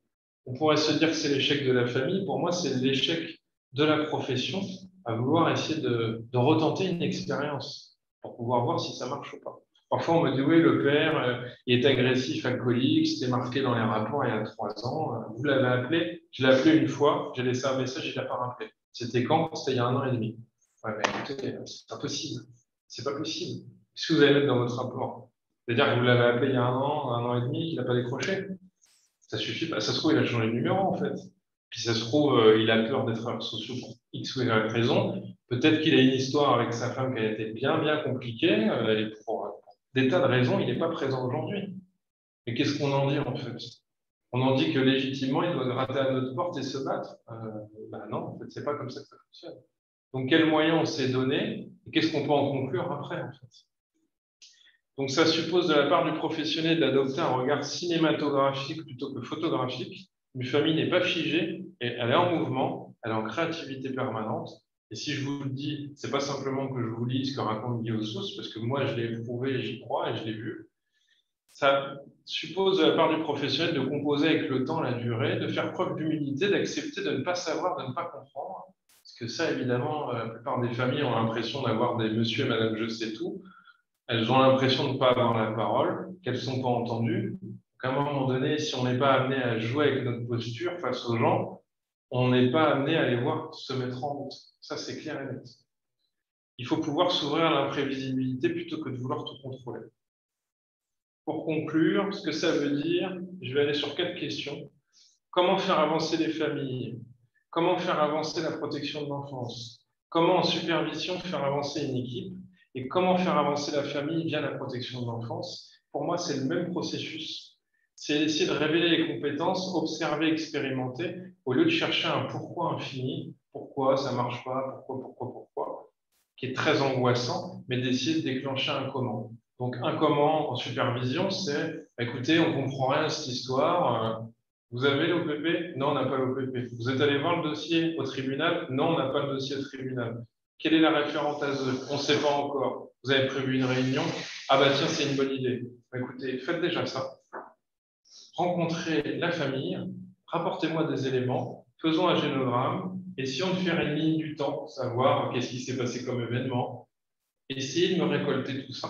On pourrait se dire que c'est l'échec de la famille. Pour moi, c'est l'échec de la profession à vouloir essayer de, retenter une expérience pour pouvoir voir si ça marche ou pas. Parfois, on me dit oui, le père euh, il est agressif, alcoolique, c'était marqué dans les rapports il y a trois ans. Vous l'avez appelé Je l'ai appelé une fois, j'ai laissé un message, il ne l'a pas rappelé. C'était quand? C'était il y a un an et demi. Écoutez, c'est pas possible. C'est pas possible. Qu'est-ce que vous allez mettre dans votre rapport? C'est-à-dire que vous l'avez appelé il y a un an, un an et demi, qu'il n'a pas décroché? Ça suffit pas. Ça se trouve, il a changé de numéro, en fait. Puis ça se trouve, euh, il a peur d'être sociaux pour X ou Y raison. Peut-être qu'il a une histoire avec sa femme qui a été bien, bien compliquée. Euh, et pour, des tas de raisons, il n'est pas présent aujourd'hui. Mais qu'est-ce qu'on en dit, en fait? On en dit que légitimement, il doit gratter à notre porte et se battre. Ben non, en fait, c'est pas comme ça que ça fonctionne. Donc, quels moyens on s'est donné et qu'est-ce qu'on peut en conclure après, en fait? Donc ça suppose de la part du professionnel d'adopter un regard cinématographique plutôt que photographique. Une famille n'est pas figée, et elle est en mouvement, elle est en créativité permanente. Et si je vous le dis, c'est pas simplement que je vous lis ce que raconte Guillaume Sauce, parce que moi je l'ai éprouvé, j'y crois et je l'ai vu. Ça suppose de la part du professionnel de composer avec le temps, la durée, de faire preuve d'humilité, d'accepter de ne pas savoir, de ne pas comprendre. Parce que ça, évidemment, la plupart des familles ont l'impression d'avoir des monsieur et madame je sais tout elles ont l'impression de ne pas avoir la parole, qu'elles ne sont pas entendues. À un moment donné, si on n'est pas amené à jouer avec notre posture face aux gens, on n'est pas amené à les voir se mettre en route. Ça, c'est clair et net. Il faut pouvoir s'ouvrir à l'imprévisibilité plutôt que de vouloir tout contrôler. Pour conclure, ce que ça veut dire, je vais aller sur quatre questions. Comment faire avancer les familles? Comment faire avancer la protection de l'enfance? Comment en supervision faire avancer une équipe? Et comment faire avancer la famille via la protection de l'enfance? Pour moi, c'est le même processus. C'est essayer de révéler les compétences, observer, expérimenter, au lieu de chercher un pourquoi infini, pourquoi ça marche pas, pourquoi, pourquoi, pourquoi, qui est très angoissant, mais d'essayer de déclencher un comment. Donc un comment en supervision, c'est écoutez, on comprend rien à cette histoire. Vous avez l'OPP Non, on n'a pas l'OPP. Vous êtes allé voir le dossier au tribunal? Non, on n'a pas le dossier au tribunal. Quelle est la référente ASE On ne sait pas encore. vous avez prévu une réunion? Ah bah tiens, c'est une bonne idée. Bah, écoutez, faites déjà ça. Rencontrez la famille, rapportez-moi des éléments, faisons un génogramme, essayons de faire une ligne du temps, savoir qu'est-ce qui s'est passé comme événement. Essayez de me récolter tout ça.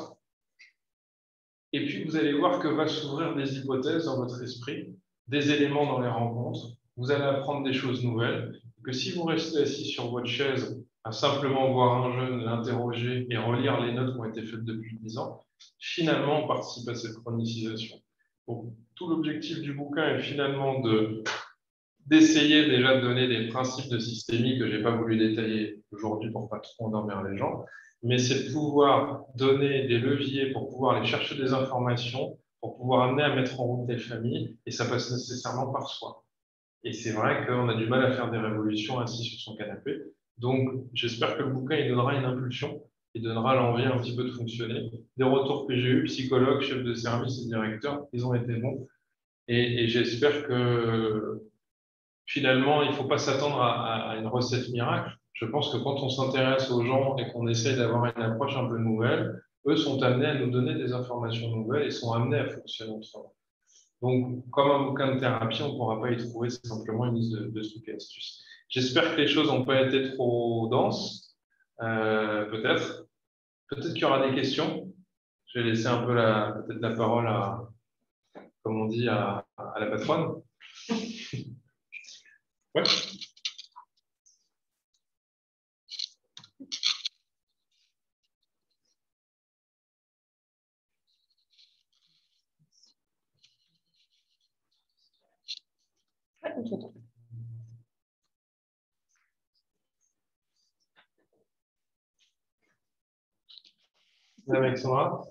Et puis, vous allez voir que va s'ouvrir des hypothèses dans votre esprit, des éléments dans les rencontres. Vous allez apprendre des choses nouvelles. Que si vous restez assis sur votre chaise simplement voir un jeune, l'interroger et relire les notes qui ont été faites depuis 10 ans, finalement, on participe à cette chronicisation. tout l'objectif du bouquin est finalement de d'essayer déjà de donner des principes de systémie que je n'ai pas voulu détailler aujourd'hui pour pas trop endormir les gens, mais c'est de pouvoir donner des leviers pour pouvoir aller chercher des informations, pour pouvoir amener à mettre en route les familles, et ça passe nécessairement par soi. Et c'est vrai qu'on a du mal à faire des révolutions assis sur son canapé. Donc, j'espère que le bouquin il donnera une impulsion, il donnera l'envie un petit peu de fonctionner. Des retours que j'ai eus, psychologues, chefs de service et directeurs, ils ont été bons. Et, j'espère que finalement, il ne faut pas s'attendre à, une recette miracle je pense que quand on s'intéresse aux gens et qu'on essaie d'avoir une approche un peu nouvelle, eux sont amenés à nous donner des informations nouvelles et sont amenés à fonctionner autrement. Donc, comme un bouquin de thérapie, on ne pourra pas y trouver simplement une liste de, trucs et astuces. J'espère que les choses n'ont pas été trop denses, euh, peut-être. Peut-être qu'il y aura des questions. Je vais laisser un peu la, peut-être la parole à, comme on dit, à, à la patronne. ouais. Madame Alexandra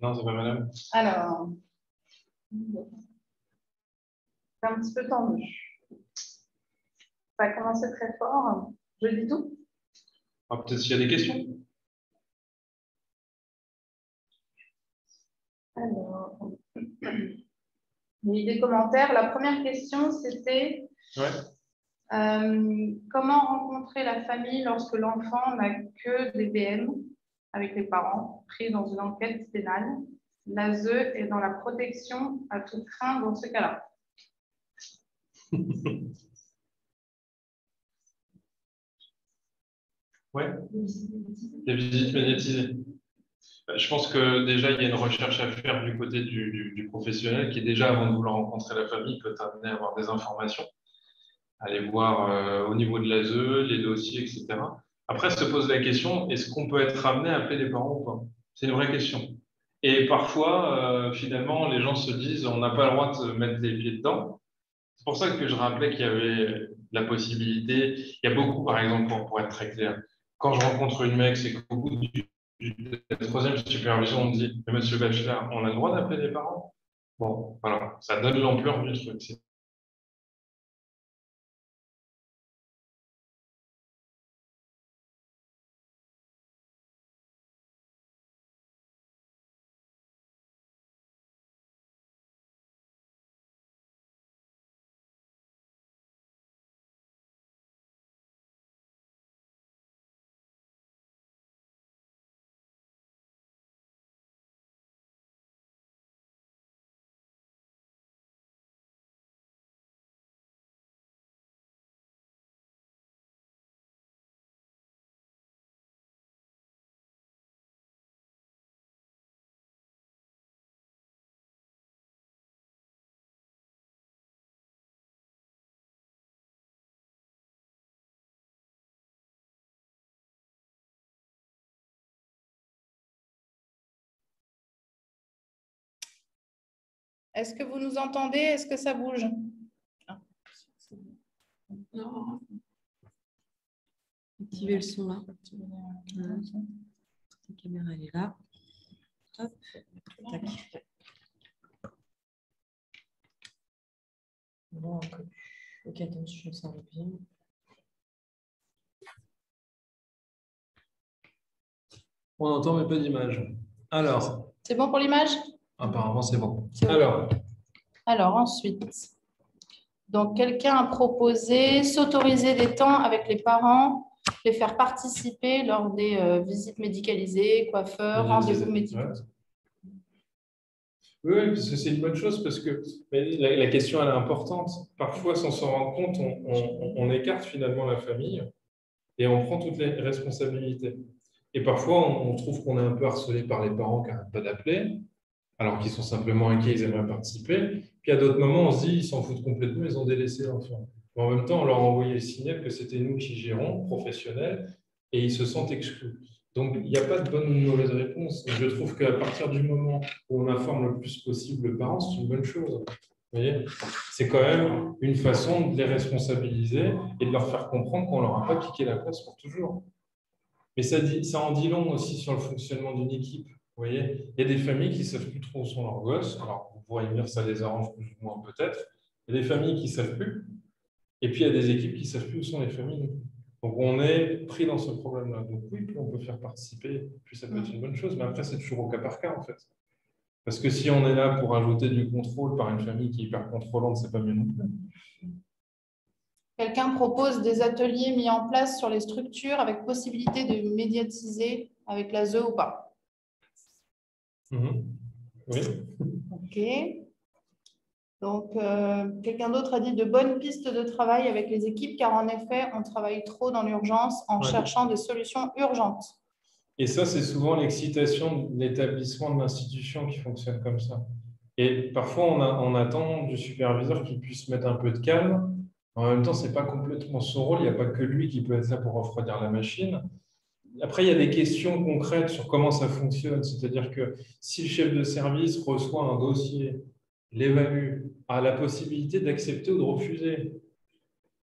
Non, c'est pas madame. Alors, c'est un petit peu tendu. Ça a commencé très fort. Je dis tout ah, Peut-être s'il y a des questions. Alors, il y a des commentaires. La première question, c'était euh, comment rencontrer la famille lorsque l'enfant n'a que des BM avec les parents pris dans une enquête pénale? L'ASE est dans la protection à tout craint dans ce cas-là. Oui, les visites médiatisées. Bah, je pense que déjà, il y a une recherche à faire du côté du, professionnel qui déjà, avant de vouloir rencontrer la famille, peut amener à avoir des informations, aller voir euh, au niveau de l'ASE, les dossiers, etc. Après, se pose la question, est-ce qu'on peut être amené à appeler les parents ou pas? C'est une vraie question. Et parfois, euh, finalement, les gens se disent, on n'a pas le droit de mettre les pieds dedans. C'est pour ça que je rappelais qu'il y avait la possibilité, il y a beaucoup, par exemple, pour, pour être très clair, quand je rencontre une mec, c'est qu'au bout du troisième supervision, on dit, monsieur Bachelard, on a le droit d'appeler les parents? Bon, voilà, ça donne l'ampleur du truc. Est-ce que vous nous entendez? Est-ce que ça bouge? Non. Activez le son là. La caméra elle est là. Hop. Tac. Bon, ok, attention, ça revient. On entend mais pas d'image. Alors. C'est bon pour l'image? Apparemment, c'est bon. Alors. Alors, ensuite. Donc, quelqu'un a proposé s'autoriser des temps avec les parents les faire participer lors des euh, visites médicalisées, coiffeurs, rendez-vous médicaux. Oui, parce que c'est une bonne chose, parce que la, question elle est importante. Parfois, sans s'en rendre compte, on, écarte finalement la famille et on prend toutes les responsabilités. Et parfois, on, trouve qu'on est un peu harcelé par les parents qui n'arrêtent pas d'appeler, alors qu'ils sont simplement inquiets, ils aimeraient participer. Puis à d'autres moments, on se dit, ils s'en foutent complètement, ils ont délaissé l'enfant. Mais en même temps, on leur a envoyé le signal que c'était nous qui gérons, professionnels, et ils se sentent exclus. Donc, il n'y a pas de bonne ou de mauvaise réponse. Je trouve qu'à partir du moment où on informe le plus possible le parent, c'est une bonne chose. C'est quand même une façon de les responsabiliser et de leur faire comprendre qu'on ne leur a pas piqué la place pour toujours. Mais ça, en dit long aussi sur le fonctionnement d'une équipe. Vous voyez, il y a des familles qui ne savent plus trop où sont leurs gosses. Alors, vous pourrez me dire ça les arrange plus ou moins peut-être. Il y a des familles qui ne savent plus. Et puis, il y a des équipes qui ne savent plus où sont les familles. Donc, on est pris dans ce problème-là. Donc, oui, plus on peut faire participer, plus ça peut être une bonne chose. Mais après, c'est toujours au cas par cas, en fait. Parce que si on est là pour ajouter du contrôle par une famille qui est hyper contrôlante, c'est pas mieux non plus. Quelqu'un propose des ateliers mis en place sur les structures avec possibilité de médiatiser avec la ZE ou pas? Mhm. Oui. Ok. Donc, euh, quelqu'un d'autre a dit de bonnes pistes de travail avec les équipes, car en effet, on travaille trop dans l'urgence en cherchant des solutions urgentes. Et ça, c'est souvent l'excitation de l'établissement, de l'institution qui fonctionne comme ça. Et parfois, on, on attend du superviseur qu'il puisse mettre un peu de calme. En même temps, ce n'est pas complètement son rôle. Il n'y a pas que lui qui peut être là pour refroidir la machine. Après, il y a des questions concrètes sur comment ça fonctionne. C'est-à-dire que si le chef de service reçoit un dossier l'évalue, a la possibilité d'accepter ou de refuser.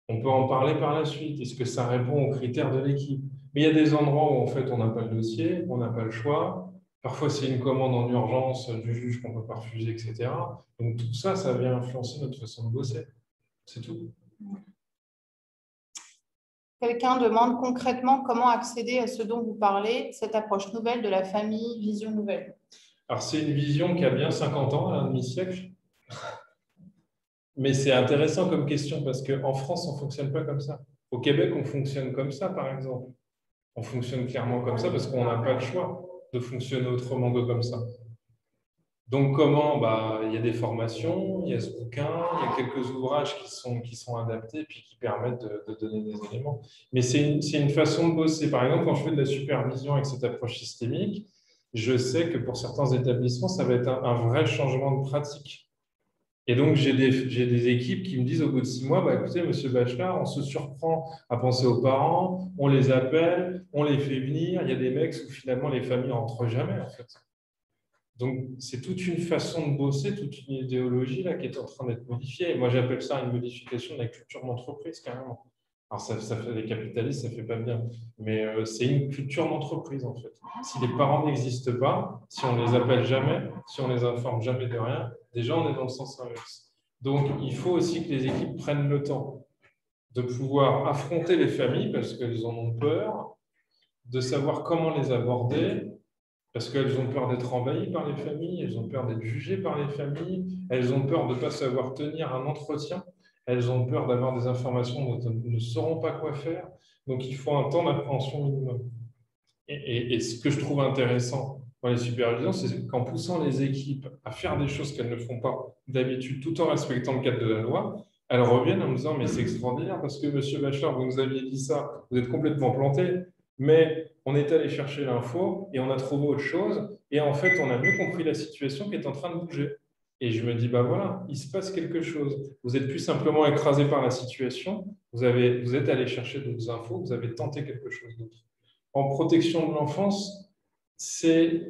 On peut en parler par la suite. Est-ce que ça répond aux critères de l'équipe? Mais il y a des endroits où en fait on n'a pas le dossier, on n'a pas le choix. Parfois c'est une commande en urgence du juge qu'on ne peut pas refuser, etc. Donc tout ça, ça vient influencer notre façon de bosser. C'est tout. Quelqu'un demande concrètement comment accéder à ce dont vous parlez, cette approche nouvelle de la famille, vision nouvelle. Alors, c'est une vision qui a bien 50 ans, un demi-siècle. Mais c'est intéressant comme question parce qu'en France, on ne fonctionne pas comme ça. Au Québec, on fonctionne comme ça, par exemple. On fonctionne clairement comme ça parce qu'on n'a pas le choix de fonctionner autrement que comme ça. Donc, comment bah, Il y a des formations, il y a ce bouquin, il y a quelques ouvrages qui sont, adaptés et qui permettent de, donner des éléments. Mais c'est une, façon de bosser. Par exemple, quand je fais de la supervision avec cette approche systémique, je sais que pour certains établissements, ça va être un, vrai changement de pratique. Et donc, j'ai des, équipes qui me disent au bout de six mois, bah, écoutez, monsieur Bachelard, on se surprend à penser aux parents, on les appelle, on les fait venir. Il y a des mecs où finalement les familles n'entrent jamais, en fait. Donc, c'est toute une façon de bosser, toute une idéologie là, qui est en train d'être modifiée. Moi, j'appelle ça une modification de la culture d'entreprise, carrément. Alors, ça, fait les capitalistes, ça ne fait pas bien. Mais euh, c'est une culture d'entreprise, en fait. Si les parents n'existent pas, si on ne les appelle jamais, si on ne les informe jamais de rien, déjà, on est dans le sens inverse. Donc, il faut aussi que les équipes prennent le temps de pouvoir affronter les familles parce qu'elles en ont peur, de savoir comment les aborder, parce qu'elles ont peur d'être envahies par les familles, elles ont peur d'être jugées par les familles, elles ont peur de ne pas savoir tenir un entretien elles ont peur d'avoir des informations dont elles ne sauront pas quoi faire. Donc, il faut un temps d'appréhension minimum. Et, ce que je trouve intéressant dans les supervisions, c'est qu'en poussant les équipes à faire des choses qu'elles ne font pas d'habitude, tout en respectant le cadre de la loi, elles reviennent en me disant, mais c'est extraordinaire parce que Monsieur Bachelor, vous nous aviez dit ça, vous êtes complètement planté, mais on est allé chercher l'info et on a trouvé autre chose. Et en fait, on a mieux compris la situation qui est en train de bouger. Et je me dis, bah voilà, il se passe quelque chose. Vous êtes plus simplement écrasé par la situation, vous, avez, vous êtes allé chercher d'autres infos, vous avez tenté quelque chose d'autre. En protection de l'enfance, c'est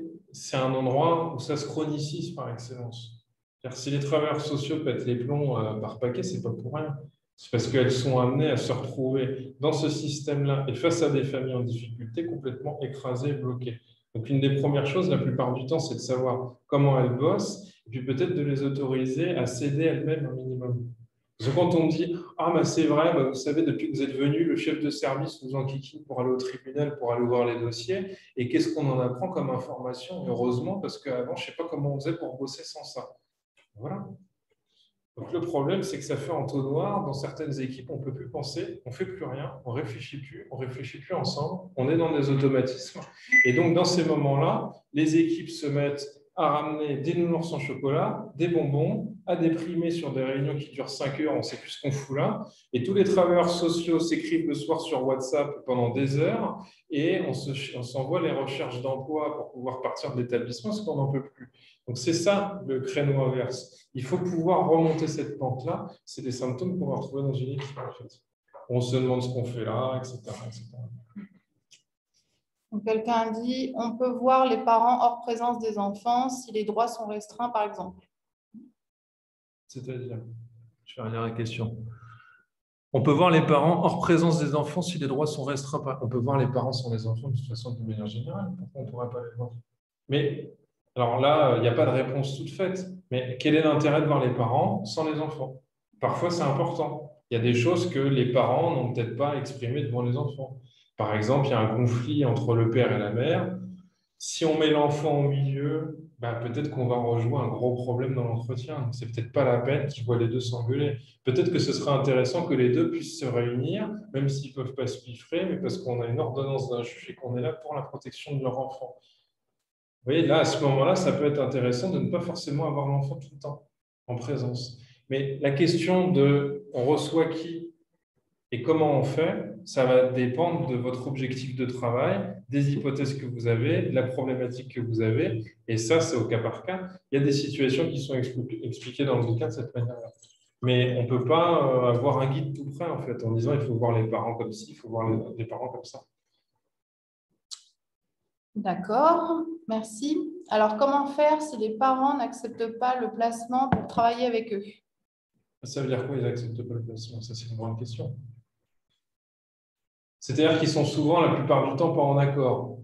un endroit où ça se chronicise par excellence. Car si les travailleurs sociaux pètent les plombs euh, par paquet, c'est pas pour rien. C'est parce qu'elles sont amenées à se retrouver dans ce système-là et face à des familles en difficulté complètement écrasées, bloquées. Donc, une des premières choses, la plupart du temps, c'est de savoir comment elles bossent et puis peut-être de les autoriser à céder elles-mêmes un minimum. Parce que quand on dit Ah, bah, c'est vrai, bah, vous savez, depuis que vous êtes venu, le chef de service nous enquiquine pour aller au tribunal, pour aller voir les dossiers, et qu'est-ce qu'on en apprend comme information Heureusement, parce qu'avant, je ne sais pas comment on faisait pour bosser sans ça. Voilà. Donc le problème, c'est que ça fait entonnoir. Dans certaines équipes, on ne peut plus penser, on ne fait plus rien, on ne réfléchit plus, on ne réfléchit plus ensemble, on est dans des automatismes. Et donc dans ces moments-là, les équipes se mettent à ramener des nounours en chocolat, des bonbons, à déprimer sur des réunions qui durent 5 heures, on ne sait plus ce qu'on fout là. Et tous les travailleurs sociaux s'écrivent le soir sur WhatsApp pendant des heures et on s'envoie les recherches d'emploi pour pouvoir partir de l'établissement parce qu'on n'en peut plus. Donc c'est ça le créneau inverse. Il faut pouvoir remonter cette pente-là. C'est des symptômes qu'on va retrouver dans une équipe. On se demande ce qu'on fait là, etc. Quelqu'un dit on peut voir les parents hors présence des enfants si les droits sont restreints, par exemple. C'est-à-dire Je vais relire la question. On peut voir les parents hors présence des enfants si les droits sont restreints. On peut voir les parents sans les enfants de toute façon de manière générale. Pourquoi on ne pourrait pas les voir? Mais alors là, il n'y a pas de réponse toute faite. Mais quel est l'intérêt de voir les parents sans les enfants? Parfois, c'est important. Il y a des choses que les parents n'ont peut-être pas exprimées devant les enfants. Par exemple, il y a un conflit entre le père et la mère. Si on met l'enfant au milieu, bah, peut-être qu'on va rejouer un gros problème dans l'entretien. C'est peut-être pas la peine qu'ils voient les deux s'engueuler. Peut-être que ce serait intéressant que les deux puissent se réunir, même s'ils ne peuvent pas se piffrer, mais parce qu'on a une ordonnance d'un juge et qu'on est là pour la protection de leur enfant. Vous voyez, là, à ce moment-là, ça peut être intéressant de ne pas forcément avoir l'enfant tout le temps en présence. Mais la question de on reçoit qui et comment on fait, ça va dépendre de votre objectif de travail, des hypothèses que vous avez, de la problématique que vous avez. Et ça, c'est au cas par cas. Il y a des situations qui sont expliquées dans le bouquin de cette manière-là. Mais on ne peut pas euh, avoir un guide tout près, en fait, en disant il faut voir les parents comme ci, il faut voir les parents comme ça. D'accord, merci. Alors, comment faire si les parents n'acceptent pas le placement pour travailler avec eux? Ça veut dire quoi, ils n'acceptent pas le placement? Ça, c'est une grande question. C'est-à-dire qu'ils sont souvent, la plupart du temps, pas en accord.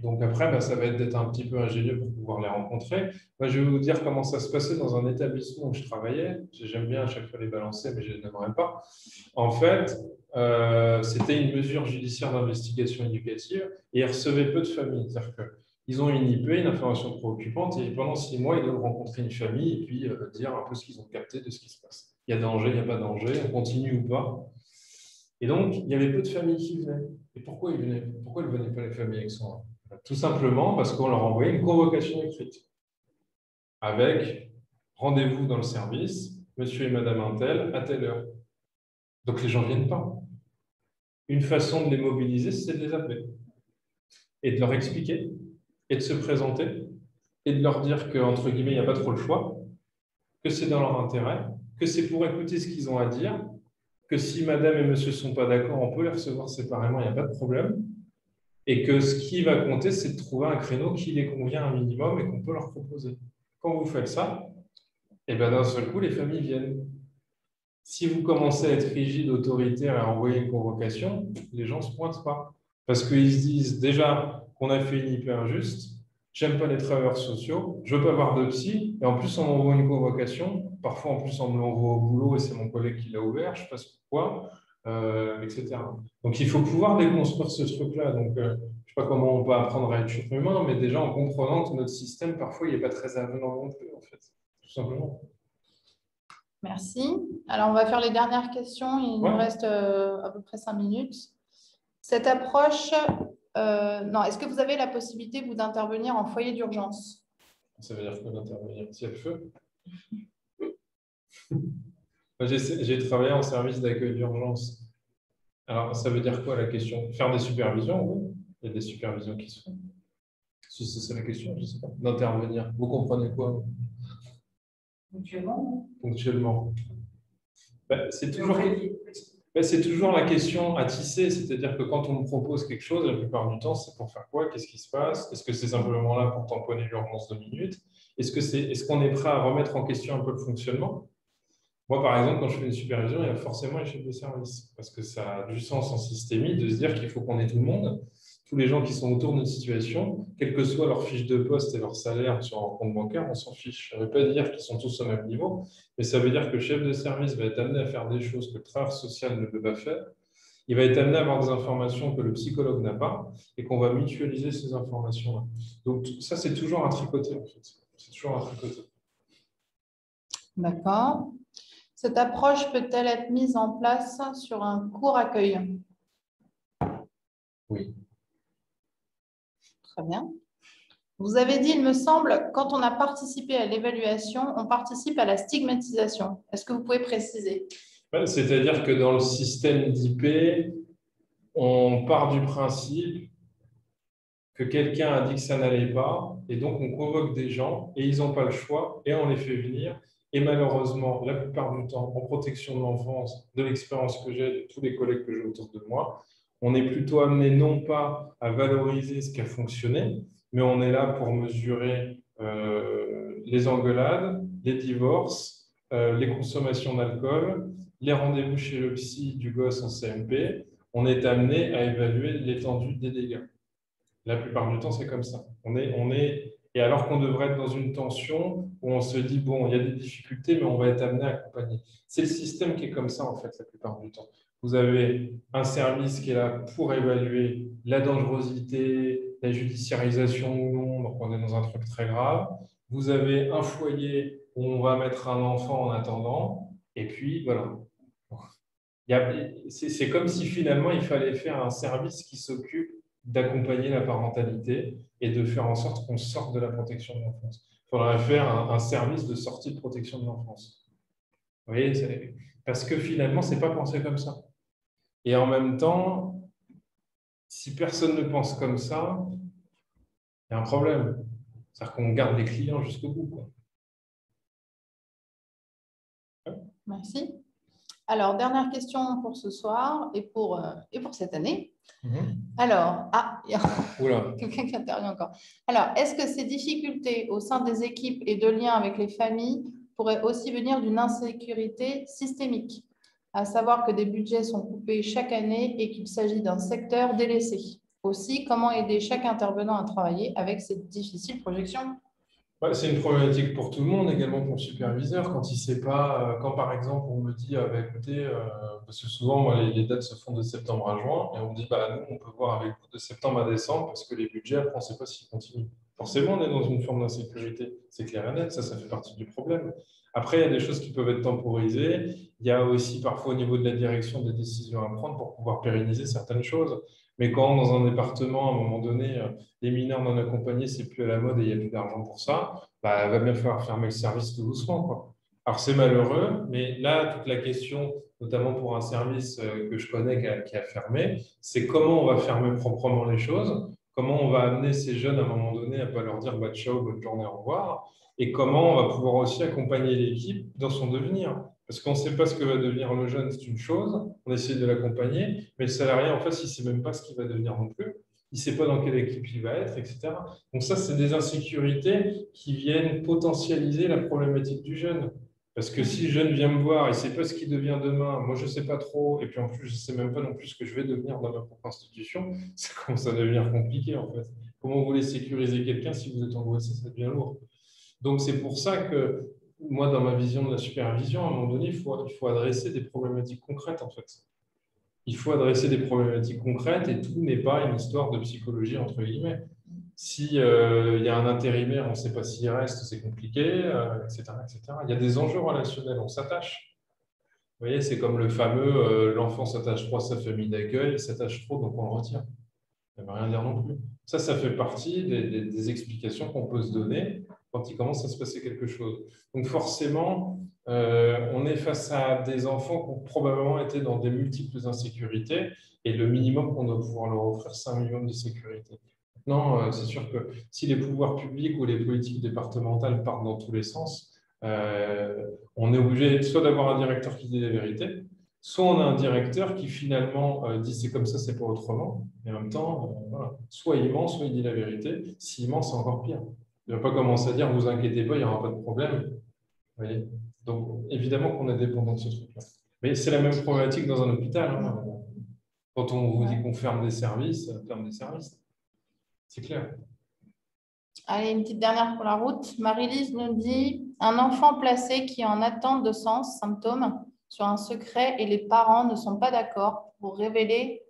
Donc après, bah, ça va être d'être un petit peu ingénieux pour pouvoir les rencontrer. Moi, je vais vous dire comment ça se passait dans un établissement où je travaillais. J'aime bien à chaque fois les balancer, mais je n'aimerais pas. En fait, euh, c'était une mesure judiciaire d'investigation éducative et ils recevaient peu de familles. C'est-à-dire qu'ils ont une IP, une information préoccupante, et pendant six mois, ils doivent rencontrer une famille et puis euh, dire un peu ce qu'ils ont capté de ce qui se passe. Il y a danger, il n'y a pas danger, on continue ou pas. Et donc, il y avait peu de familles qui venaient. Et pourquoi ils venaient? Pourquoi ne venaient pas les familles avec son Tout simplement parce qu'on leur envoyait une convocation écrite avec rendez-vous dans le service, monsieur et madame Intel, à telle heure. Donc les gens ne viennent pas. Une façon de les mobiliser, c'est de les appeler et de leur expliquer et de se présenter et de leur dire qu'entre guillemets, il n'y a pas trop le choix, que c'est dans leur intérêt, que c'est pour écouter ce qu'ils ont à dire que si madame et monsieur ne sont pas d'accord, on peut les recevoir séparément, il n'y a pas de problème. Et que ce qui va compter, c'est de trouver un créneau qui les convient un minimum et qu'on peut leur proposer. Quand vous faites ça, eh bien d'un seul coup, les familles viennent. Si vous commencez à être rigide, autoritaire et à envoyer une convocation, les gens ne se pointent pas. Parce qu'ils se disent déjà qu'on a fait une IP injuste, j'aime pas les travailleurs sociaux, je veux pas avoir de psy, et en plus on m'envoie une convocation, parfois en plus on me l'envoie au boulot et c'est mon collègue qui l'a ouvert, je sais pas pourquoi, euh, etc. Donc il faut pouvoir déconstruire ce truc-là. Donc euh, je ne sais pas comment on peut apprendre à être humain, mais déjà en comprenant que notre système parfois il n'est pas très avenant non plus, en fait, tout simplement. Merci. Alors on va faire les dernières questions, il nous reste euh, à peu près cinq minutes. Cette approche euh, non, est-ce que vous avez la possibilité, vous, d'intervenir en foyer d'urgence? Ça veut dire quoi d'intervenir? S'il y a le feu J'ai travaillé en service d'accueil d'urgence. Alors, ça veut dire quoi la question? Faire des supervisions, oui. Il y a des supervisions qui se font. Si c'est la question, je ne sais pas. D'intervenir. Vous comprenez quoi? Ponctuellement. Ponctuellement. Ben, c'est toujours. Ben, c'est toujours la question à tisser, c'est-à-dire que quand on me propose quelque chose, la plupart du temps, c'est pour faire quoi? Qu'est-ce qui se passe? Est-ce que c'est simplement là pour tamponner l'urgence de minutes? Est-ce qu'on est, est, qu'on est prêt à remettre en question un peu le fonctionnement? Moi, par exemple, quand je fais une supervision, il y a forcément un chef de service, parce que ça a du sens en systémie de se dire qu'il faut qu'on ait tout le monde tous les gens qui sont autour de notre situation, quelle que soit leur fiche de poste et leur salaire sur un compte bancaire, on s'en fiche. Ça ne veut pas dire qu'ils sont tous au même niveau, mais ça veut dire que le chef de service va être amené à faire des choses que le travail social ne peut pas faire. Il va être amené à avoir des informations que le psychologue n'a pas et qu'on va mutualiser ces informations-là. Donc, ça, c'est toujours un tricoté, en fait. C'est toujours un tricoté. D'accord. Cette approche peut-elle être mise en place sur un court accueil? Oui. Très bien. Vous avez dit, il me semble, quand on a participé à l'évaluation, on participe à la stigmatisation. Est-ce que vous pouvez préciser? C'est-à-dire que dans le système d'IP, on part du principe que quelqu'un a dit que ça n'allait pas, et donc on convoque des gens, et ils n'ont pas le choix, et on les fait venir. Et malheureusement, la plupart du temps, en protection de l'enfance, de l'expérience que j'ai, de tous les collègues que j'ai autour de moi, on est plutôt amené non pas à valoriser ce qui a fonctionné, mais on est là pour mesurer euh, les engueulades, les divorces, euh, les consommations d'alcool, les rendez-vous chez le psy du gosse en CMP. On est amené à évaluer l'étendue des dégâts. La plupart du temps, c'est comme ça. On est, on est, et alors qu'on devrait être dans une tension où on se dit, bon, il y a des difficultés, mais on va être amené à accompagner. C'est le système qui est comme ça, en fait, la plupart du temps. Vous avez un service qui est là pour évaluer la dangerosité, la judiciarisation ou non, donc on est dans un truc très grave. Vous avez un foyer où on va mettre un enfant en attendant, et puis voilà. C'est comme si finalement il fallait faire un service qui s'occupe d'accompagner la parentalité et de faire en sorte qu'on sorte de la protection de l'enfance. Il faudrait faire un, service de sortie de protection de l'enfance. Vous voyez, parce que finalement, ce n'est pas pensé comme ça. Et en même temps, si personne ne pense comme ça, il y a un problème. C'est-à-dire qu'on garde les clients jusqu'au bout. Merci. Alors, dernière question pour ce soir et pour, euh, et pour cette année. Mhm. Alors, ah, il y a quelqu'un qui intervient encore. Alors, est-ce que ces difficultés au sein des équipes et de liens avec les familles pourraient aussi venir d'une insécurité systémique? À savoir que des budgets sont coupés chaque année et qu'il s'agit d'un secteur délaissé. Aussi, comment aider chaque intervenant à travailler avec cette difficile projection? C'est une problématique pour tout le monde, également pour le superviseur. Quand il sait pas, euh, quand par exemple on me dit, ah, bah, écoutez, euh, parce que souvent les, dates se font de septembre à juin, et on me dit, bah, nous on peut voir avec vous de septembre à décembre parce que les budgets, après on ne sait pas s'ils continuent. Forcément, on est dans une forme d'insécurité, c'est clair et net, ça, ça fait partie du problème. Après, il y a des choses qui peuvent être temporisées. Il y a aussi parfois au niveau de la direction des décisions à prendre pour pouvoir pérenniser certaines choses. Mais quand dans un département, à un moment donné, euh, les mineurs non accompagnés, c'est plus à la mode et il n'y a plus d'argent pour ça, bah, il va bien falloir fermer le service tout doucement. Quoi. Alors c'est malheureux, mais là, toute la question, notamment pour un service euh, que je connais qui a, fermé, c'est comment on va fermer proprement les choses, comment on va amener ces jeunes à un moment donné à ne pas leur dire bah, ciao, bonne journée, au revoir, et comment on va pouvoir aussi accompagner l'équipe dans son devenir. Parce qu'on ne sait pas ce que va devenir le jeune, c'est une chose, on essaie de l'accompagner, mais le salarié, en face, il ne sait même pas ce qu'il va devenir non plus, il ne sait pas dans quelle équipe il va être, etc. Donc ça, c'est des insécurités qui viennent potentialiser la problématique du jeune. Parce que si le jeune vient me voir, il ne sait pas ce qu'il devient demain, moi je ne sais pas trop, et puis en plus je ne sais même pas non plus ce que je vais devenir dans ma propre institution, ça commence à devenir compliqué en fait. Comment vous voulez sécuriser quelqu'un si vous êtes angoissé, ça devient lourd. Donc c'est pour ça que moi, dans ma vision de la supervision, à un moment donné, il faut, adresser des problématiques concrètes en fait. Il faut adresser des problématiques concrètes et tout n'est pas une histoire de psychologie entre guillemets. S'il euh, y a un intérimaire, on ne sait pas s'il reste, c'est compliqué, etc., euh, etc. Il y a des enjeux relationnels, on s'attache. Vous voyez, c'est comme le fameux euh, l'enfant s'attache trop à sa famille d'accueil, il s'attache trop, donc on le retient. Ça ne veut rien dire non plus. Ça, ça fait partie des explications qu'on peut se donner quand il commence à se passer quelque chose. Donc forcément, euh, on est face à des enfants qui ont probablement été dans des multiples insécurités et le minimum qu'on doit pouvoir leur offrir, c'est un minimum de sécurité. Maintenant, euh, c'est sûr que si les pouvoirs publics ou les politiques départementales partent dans tous les sens, euh, on est obligé soit d'avoir un directeur qui dit la vérité, soit on a un directeur qui finalement dit c'est comme ça, c'est pas autrement, et en même temps, soit il ment, soit il dit la vérité. S'il ment, c'est encore pire. Il ne va pas commencer à dire, vous inquiétez pas, il n'y aura pas de problème. voyez? Donc, évidemment qu'on est dépendant de ce truc-là. Mais c'est la même problématique dans un hôpital. Hein. Quand on vous dit qu'on ferme des services, on ferme des services. C'est clair. Allez, une petite dernière pour la route. Marie-Lise nous dit un enfant placé qui est en attente de sens, symptômes, sur un secret et les parents ne sont pas d'accord pour révéler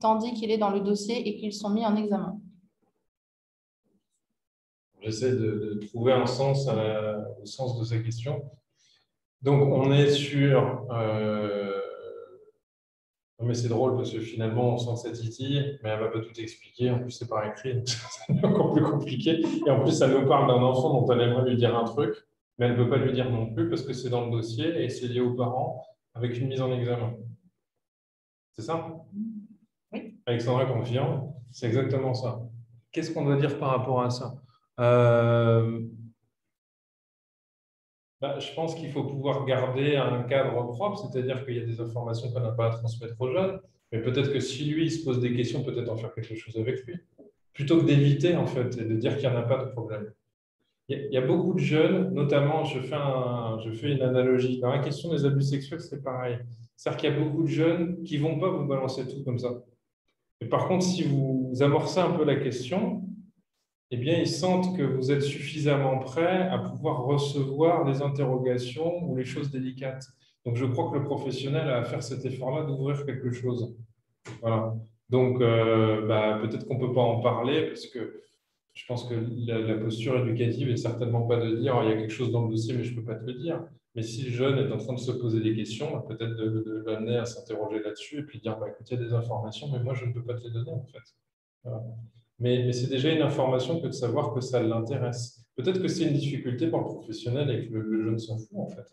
tandis qu'il est dans le dossier et qu'ils sont mis en examen. J'essaie de, trouver un sens au sens de sa question. Donc, on est sur. Euh, mais c'est drôle parce que finalement, on sent cette titille, mais elle ne va pas tout expliquer. En plus, c'est par écrit, c'est encore plus compliqué. Et en plus, ça nous parle d'un enfant dont elle aimerait lui dire un truc, mais elle ne peut pas lui dire non plus parce que c'est dans le dossier et c'est lié aux parents avec une mise en examen. C'est ça? Oui. Alexandra confirme, c'est exactement ça. Qu'est-ce qu'on doit dire par rapport à ça? Euh, bah, je pense qu'il faut pouvoir garder un cadre propre, c'est-à-dire qu'il y a des informations qu'on n'a pas à transmettre aux jeunes, mais peut-être que si lui se pose des questions, peut-être en faire quelque chose avec lui, plutôt que d'éviter en fait et de dire qu'il n'y en a pas de problème. Il y a beaucoup de jeunes, notamment, je fais, une analogie. Dans la question des abus sexuels, c'est pareil. C'est-à-dire qu'il y a beaucoup de jeunes qui ne vont pas vous balancer tout comme ça. Mais par contre, si vous amorcez un peu la question, eh bien, ils sentent que vous êtes suffisamment prêt à pouvoir recevoir les interrogations ou les choses délicates. Donc, je crois que le professionnel a à faire cet effort-là d'ouvrir quelque chose. Voilà. Donc, euh, bah, peut-être qu'on ne peut pas en parler parce que je pense que la, posture éducative est certainement pas de dire il y a quelque chose dans le dossier, mais je ne peux pas te le dire. Mais si le jeune est en train de se poser des questions, bah, peut-être de, l'amener à s'interroger là-dessus et puis dire bah, écoute, il y a des informations, mais moi, je ne peux pas te les donner en fait. Voilà. Mais, c'est déjà une information que de savoir que ça l'intéresse. Peut-être que c'est une difficulté pour le professionnel et que le, jeune s'en fout, en fait.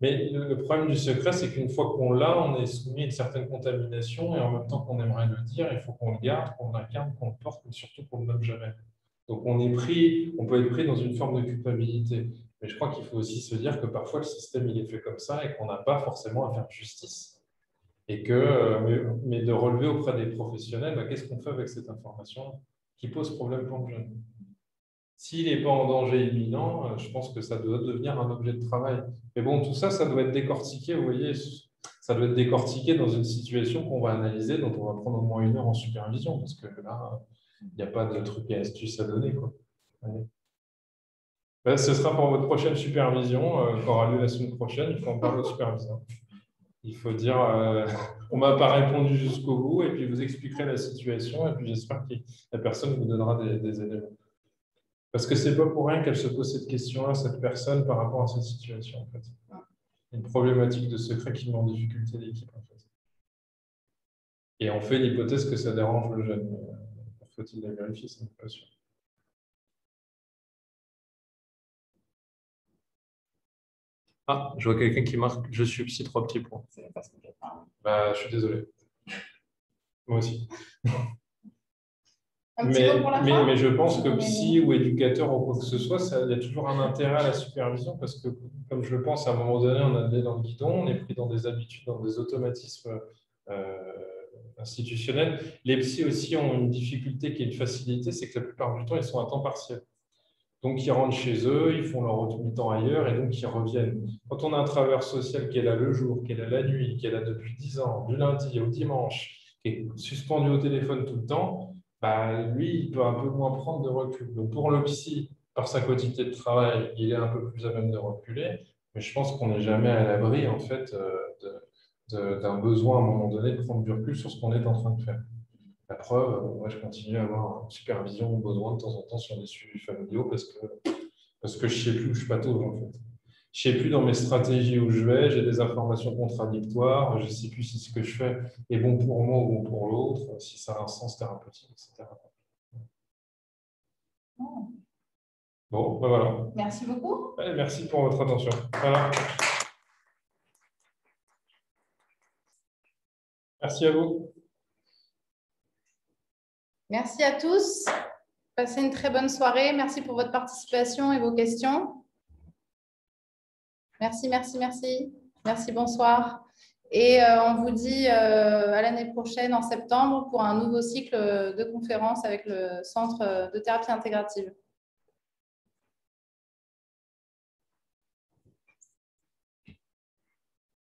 Mais le, problème du secret, c'est qu'une fois qu'on l'a, on est soumis à une certaine contamination et en même temps qu'on aimerait le dire, il faut qu'on le garde, qu'on l'incarne, qu'on le porte, mais surtout qu'on ne le nomme jamais. Donc on est pris, on peut être pris dans une forme de culpabilité. Mais je crois qu'il faut aussi se dire que parfois le système il est fait comme ça et qu'on n'a pas forcément à faire justice et que, euh, mais, de relever auprès des professionnels, bah, qu'est-ce qu'on fait avec cette information qui pose problème pour le jeune? S'il n'est pas en danger imminent, euh, je pense que ça doit devenir un objet de travail. Mais bon, tout ça, ça doit être décortiqué, vous voyez, ça doit être décortiqué dans une situation qu'on va analyser, dont on va prendre au moins une heure en supervision, parce que là, il n'y a pas de trucs et astuces à donner. Quoi. Ben, ce sera pour votre prochaine supervision, euh, qui aura lieu la semaine prochaine, il faut en parler au superviseur. Il faut dire, euh, on ne m'a pas répondu jusqu'au bout, et puis vous expliquerez la situation, et puis j'espère que la personne vous donnera des, éléments. Parce que ce n'est pas pour rien qu'elle se pose cette question-là, cette personne, par rapport à cette situation, en fait. Une problématique de secret qui met en difficulté l'équipe, en fait. Et on fait l'hypothèse que ça dérange le jeune. Euh, faut-il la vérifier, c'est pas sûr. Ah, je vois quelqu'un qui marque je suis psy trois petits points. Bah, je suis désolé. Moi aussi. Mais, mais, je pense que psy ou éducateur ou quoi que ce soit, il y a toujours un intérêt à la supervision parce que, comme je le pense, à un moment donné, on a dans le guidon, on est pris dans des habitudes, dans des automatismes euh, institutionnels. Les psys aussi ont une difficulté qui est une facilité, c'est que la plupart du temps, ils sont à temps partiel. Donc, ils rentrent chez eux, ils font leur autre mi-temps ailleurs et donc ils reviennent. Quand on a un travailleur social qui est là le jour, qui est là la nuit, qui est là depuis 10 ans, du lundi au dimanche, qui est suspendu au téléphone tout le temps, bah, lui, il peut un peu moins prendre de recul. Donc, pour le psy, par sa quantité de travail, il est un peu plus à même de reculer, mais je pense qu'on n'est jamais à l'abri en fait, euh, d'un besoin à un moment donné de prendre du recul sur ce qu'on est en train de faire. La preuve, euh, moi, je continue à avoir une supervision besoin de temps en temps sur des suivis familiaux parce que, parce que je ne sais plus où je patauge, en fait. Je ne sais plus dans mes stratégies où je vais, j'ai des informations contradictoires, je ne sais plus si ce que je fais est bon pour moi ou bon pour l'autre, si ça a un sens thérapeutique, etc. Bon, ben voilà. Merci beaucoup. merci pour votre attention. Voilà. Merci à vous. Merci à tous. Passez une très bonne soirée. Merci pour votre participation et vos questions. Merci, merci, merci. Merci, bonsoir. Et euh, on vous dit euh, à l'année prochaine, en septembre, pour un nouveau cycle de conférences avec le Centre de thérapie intégrative.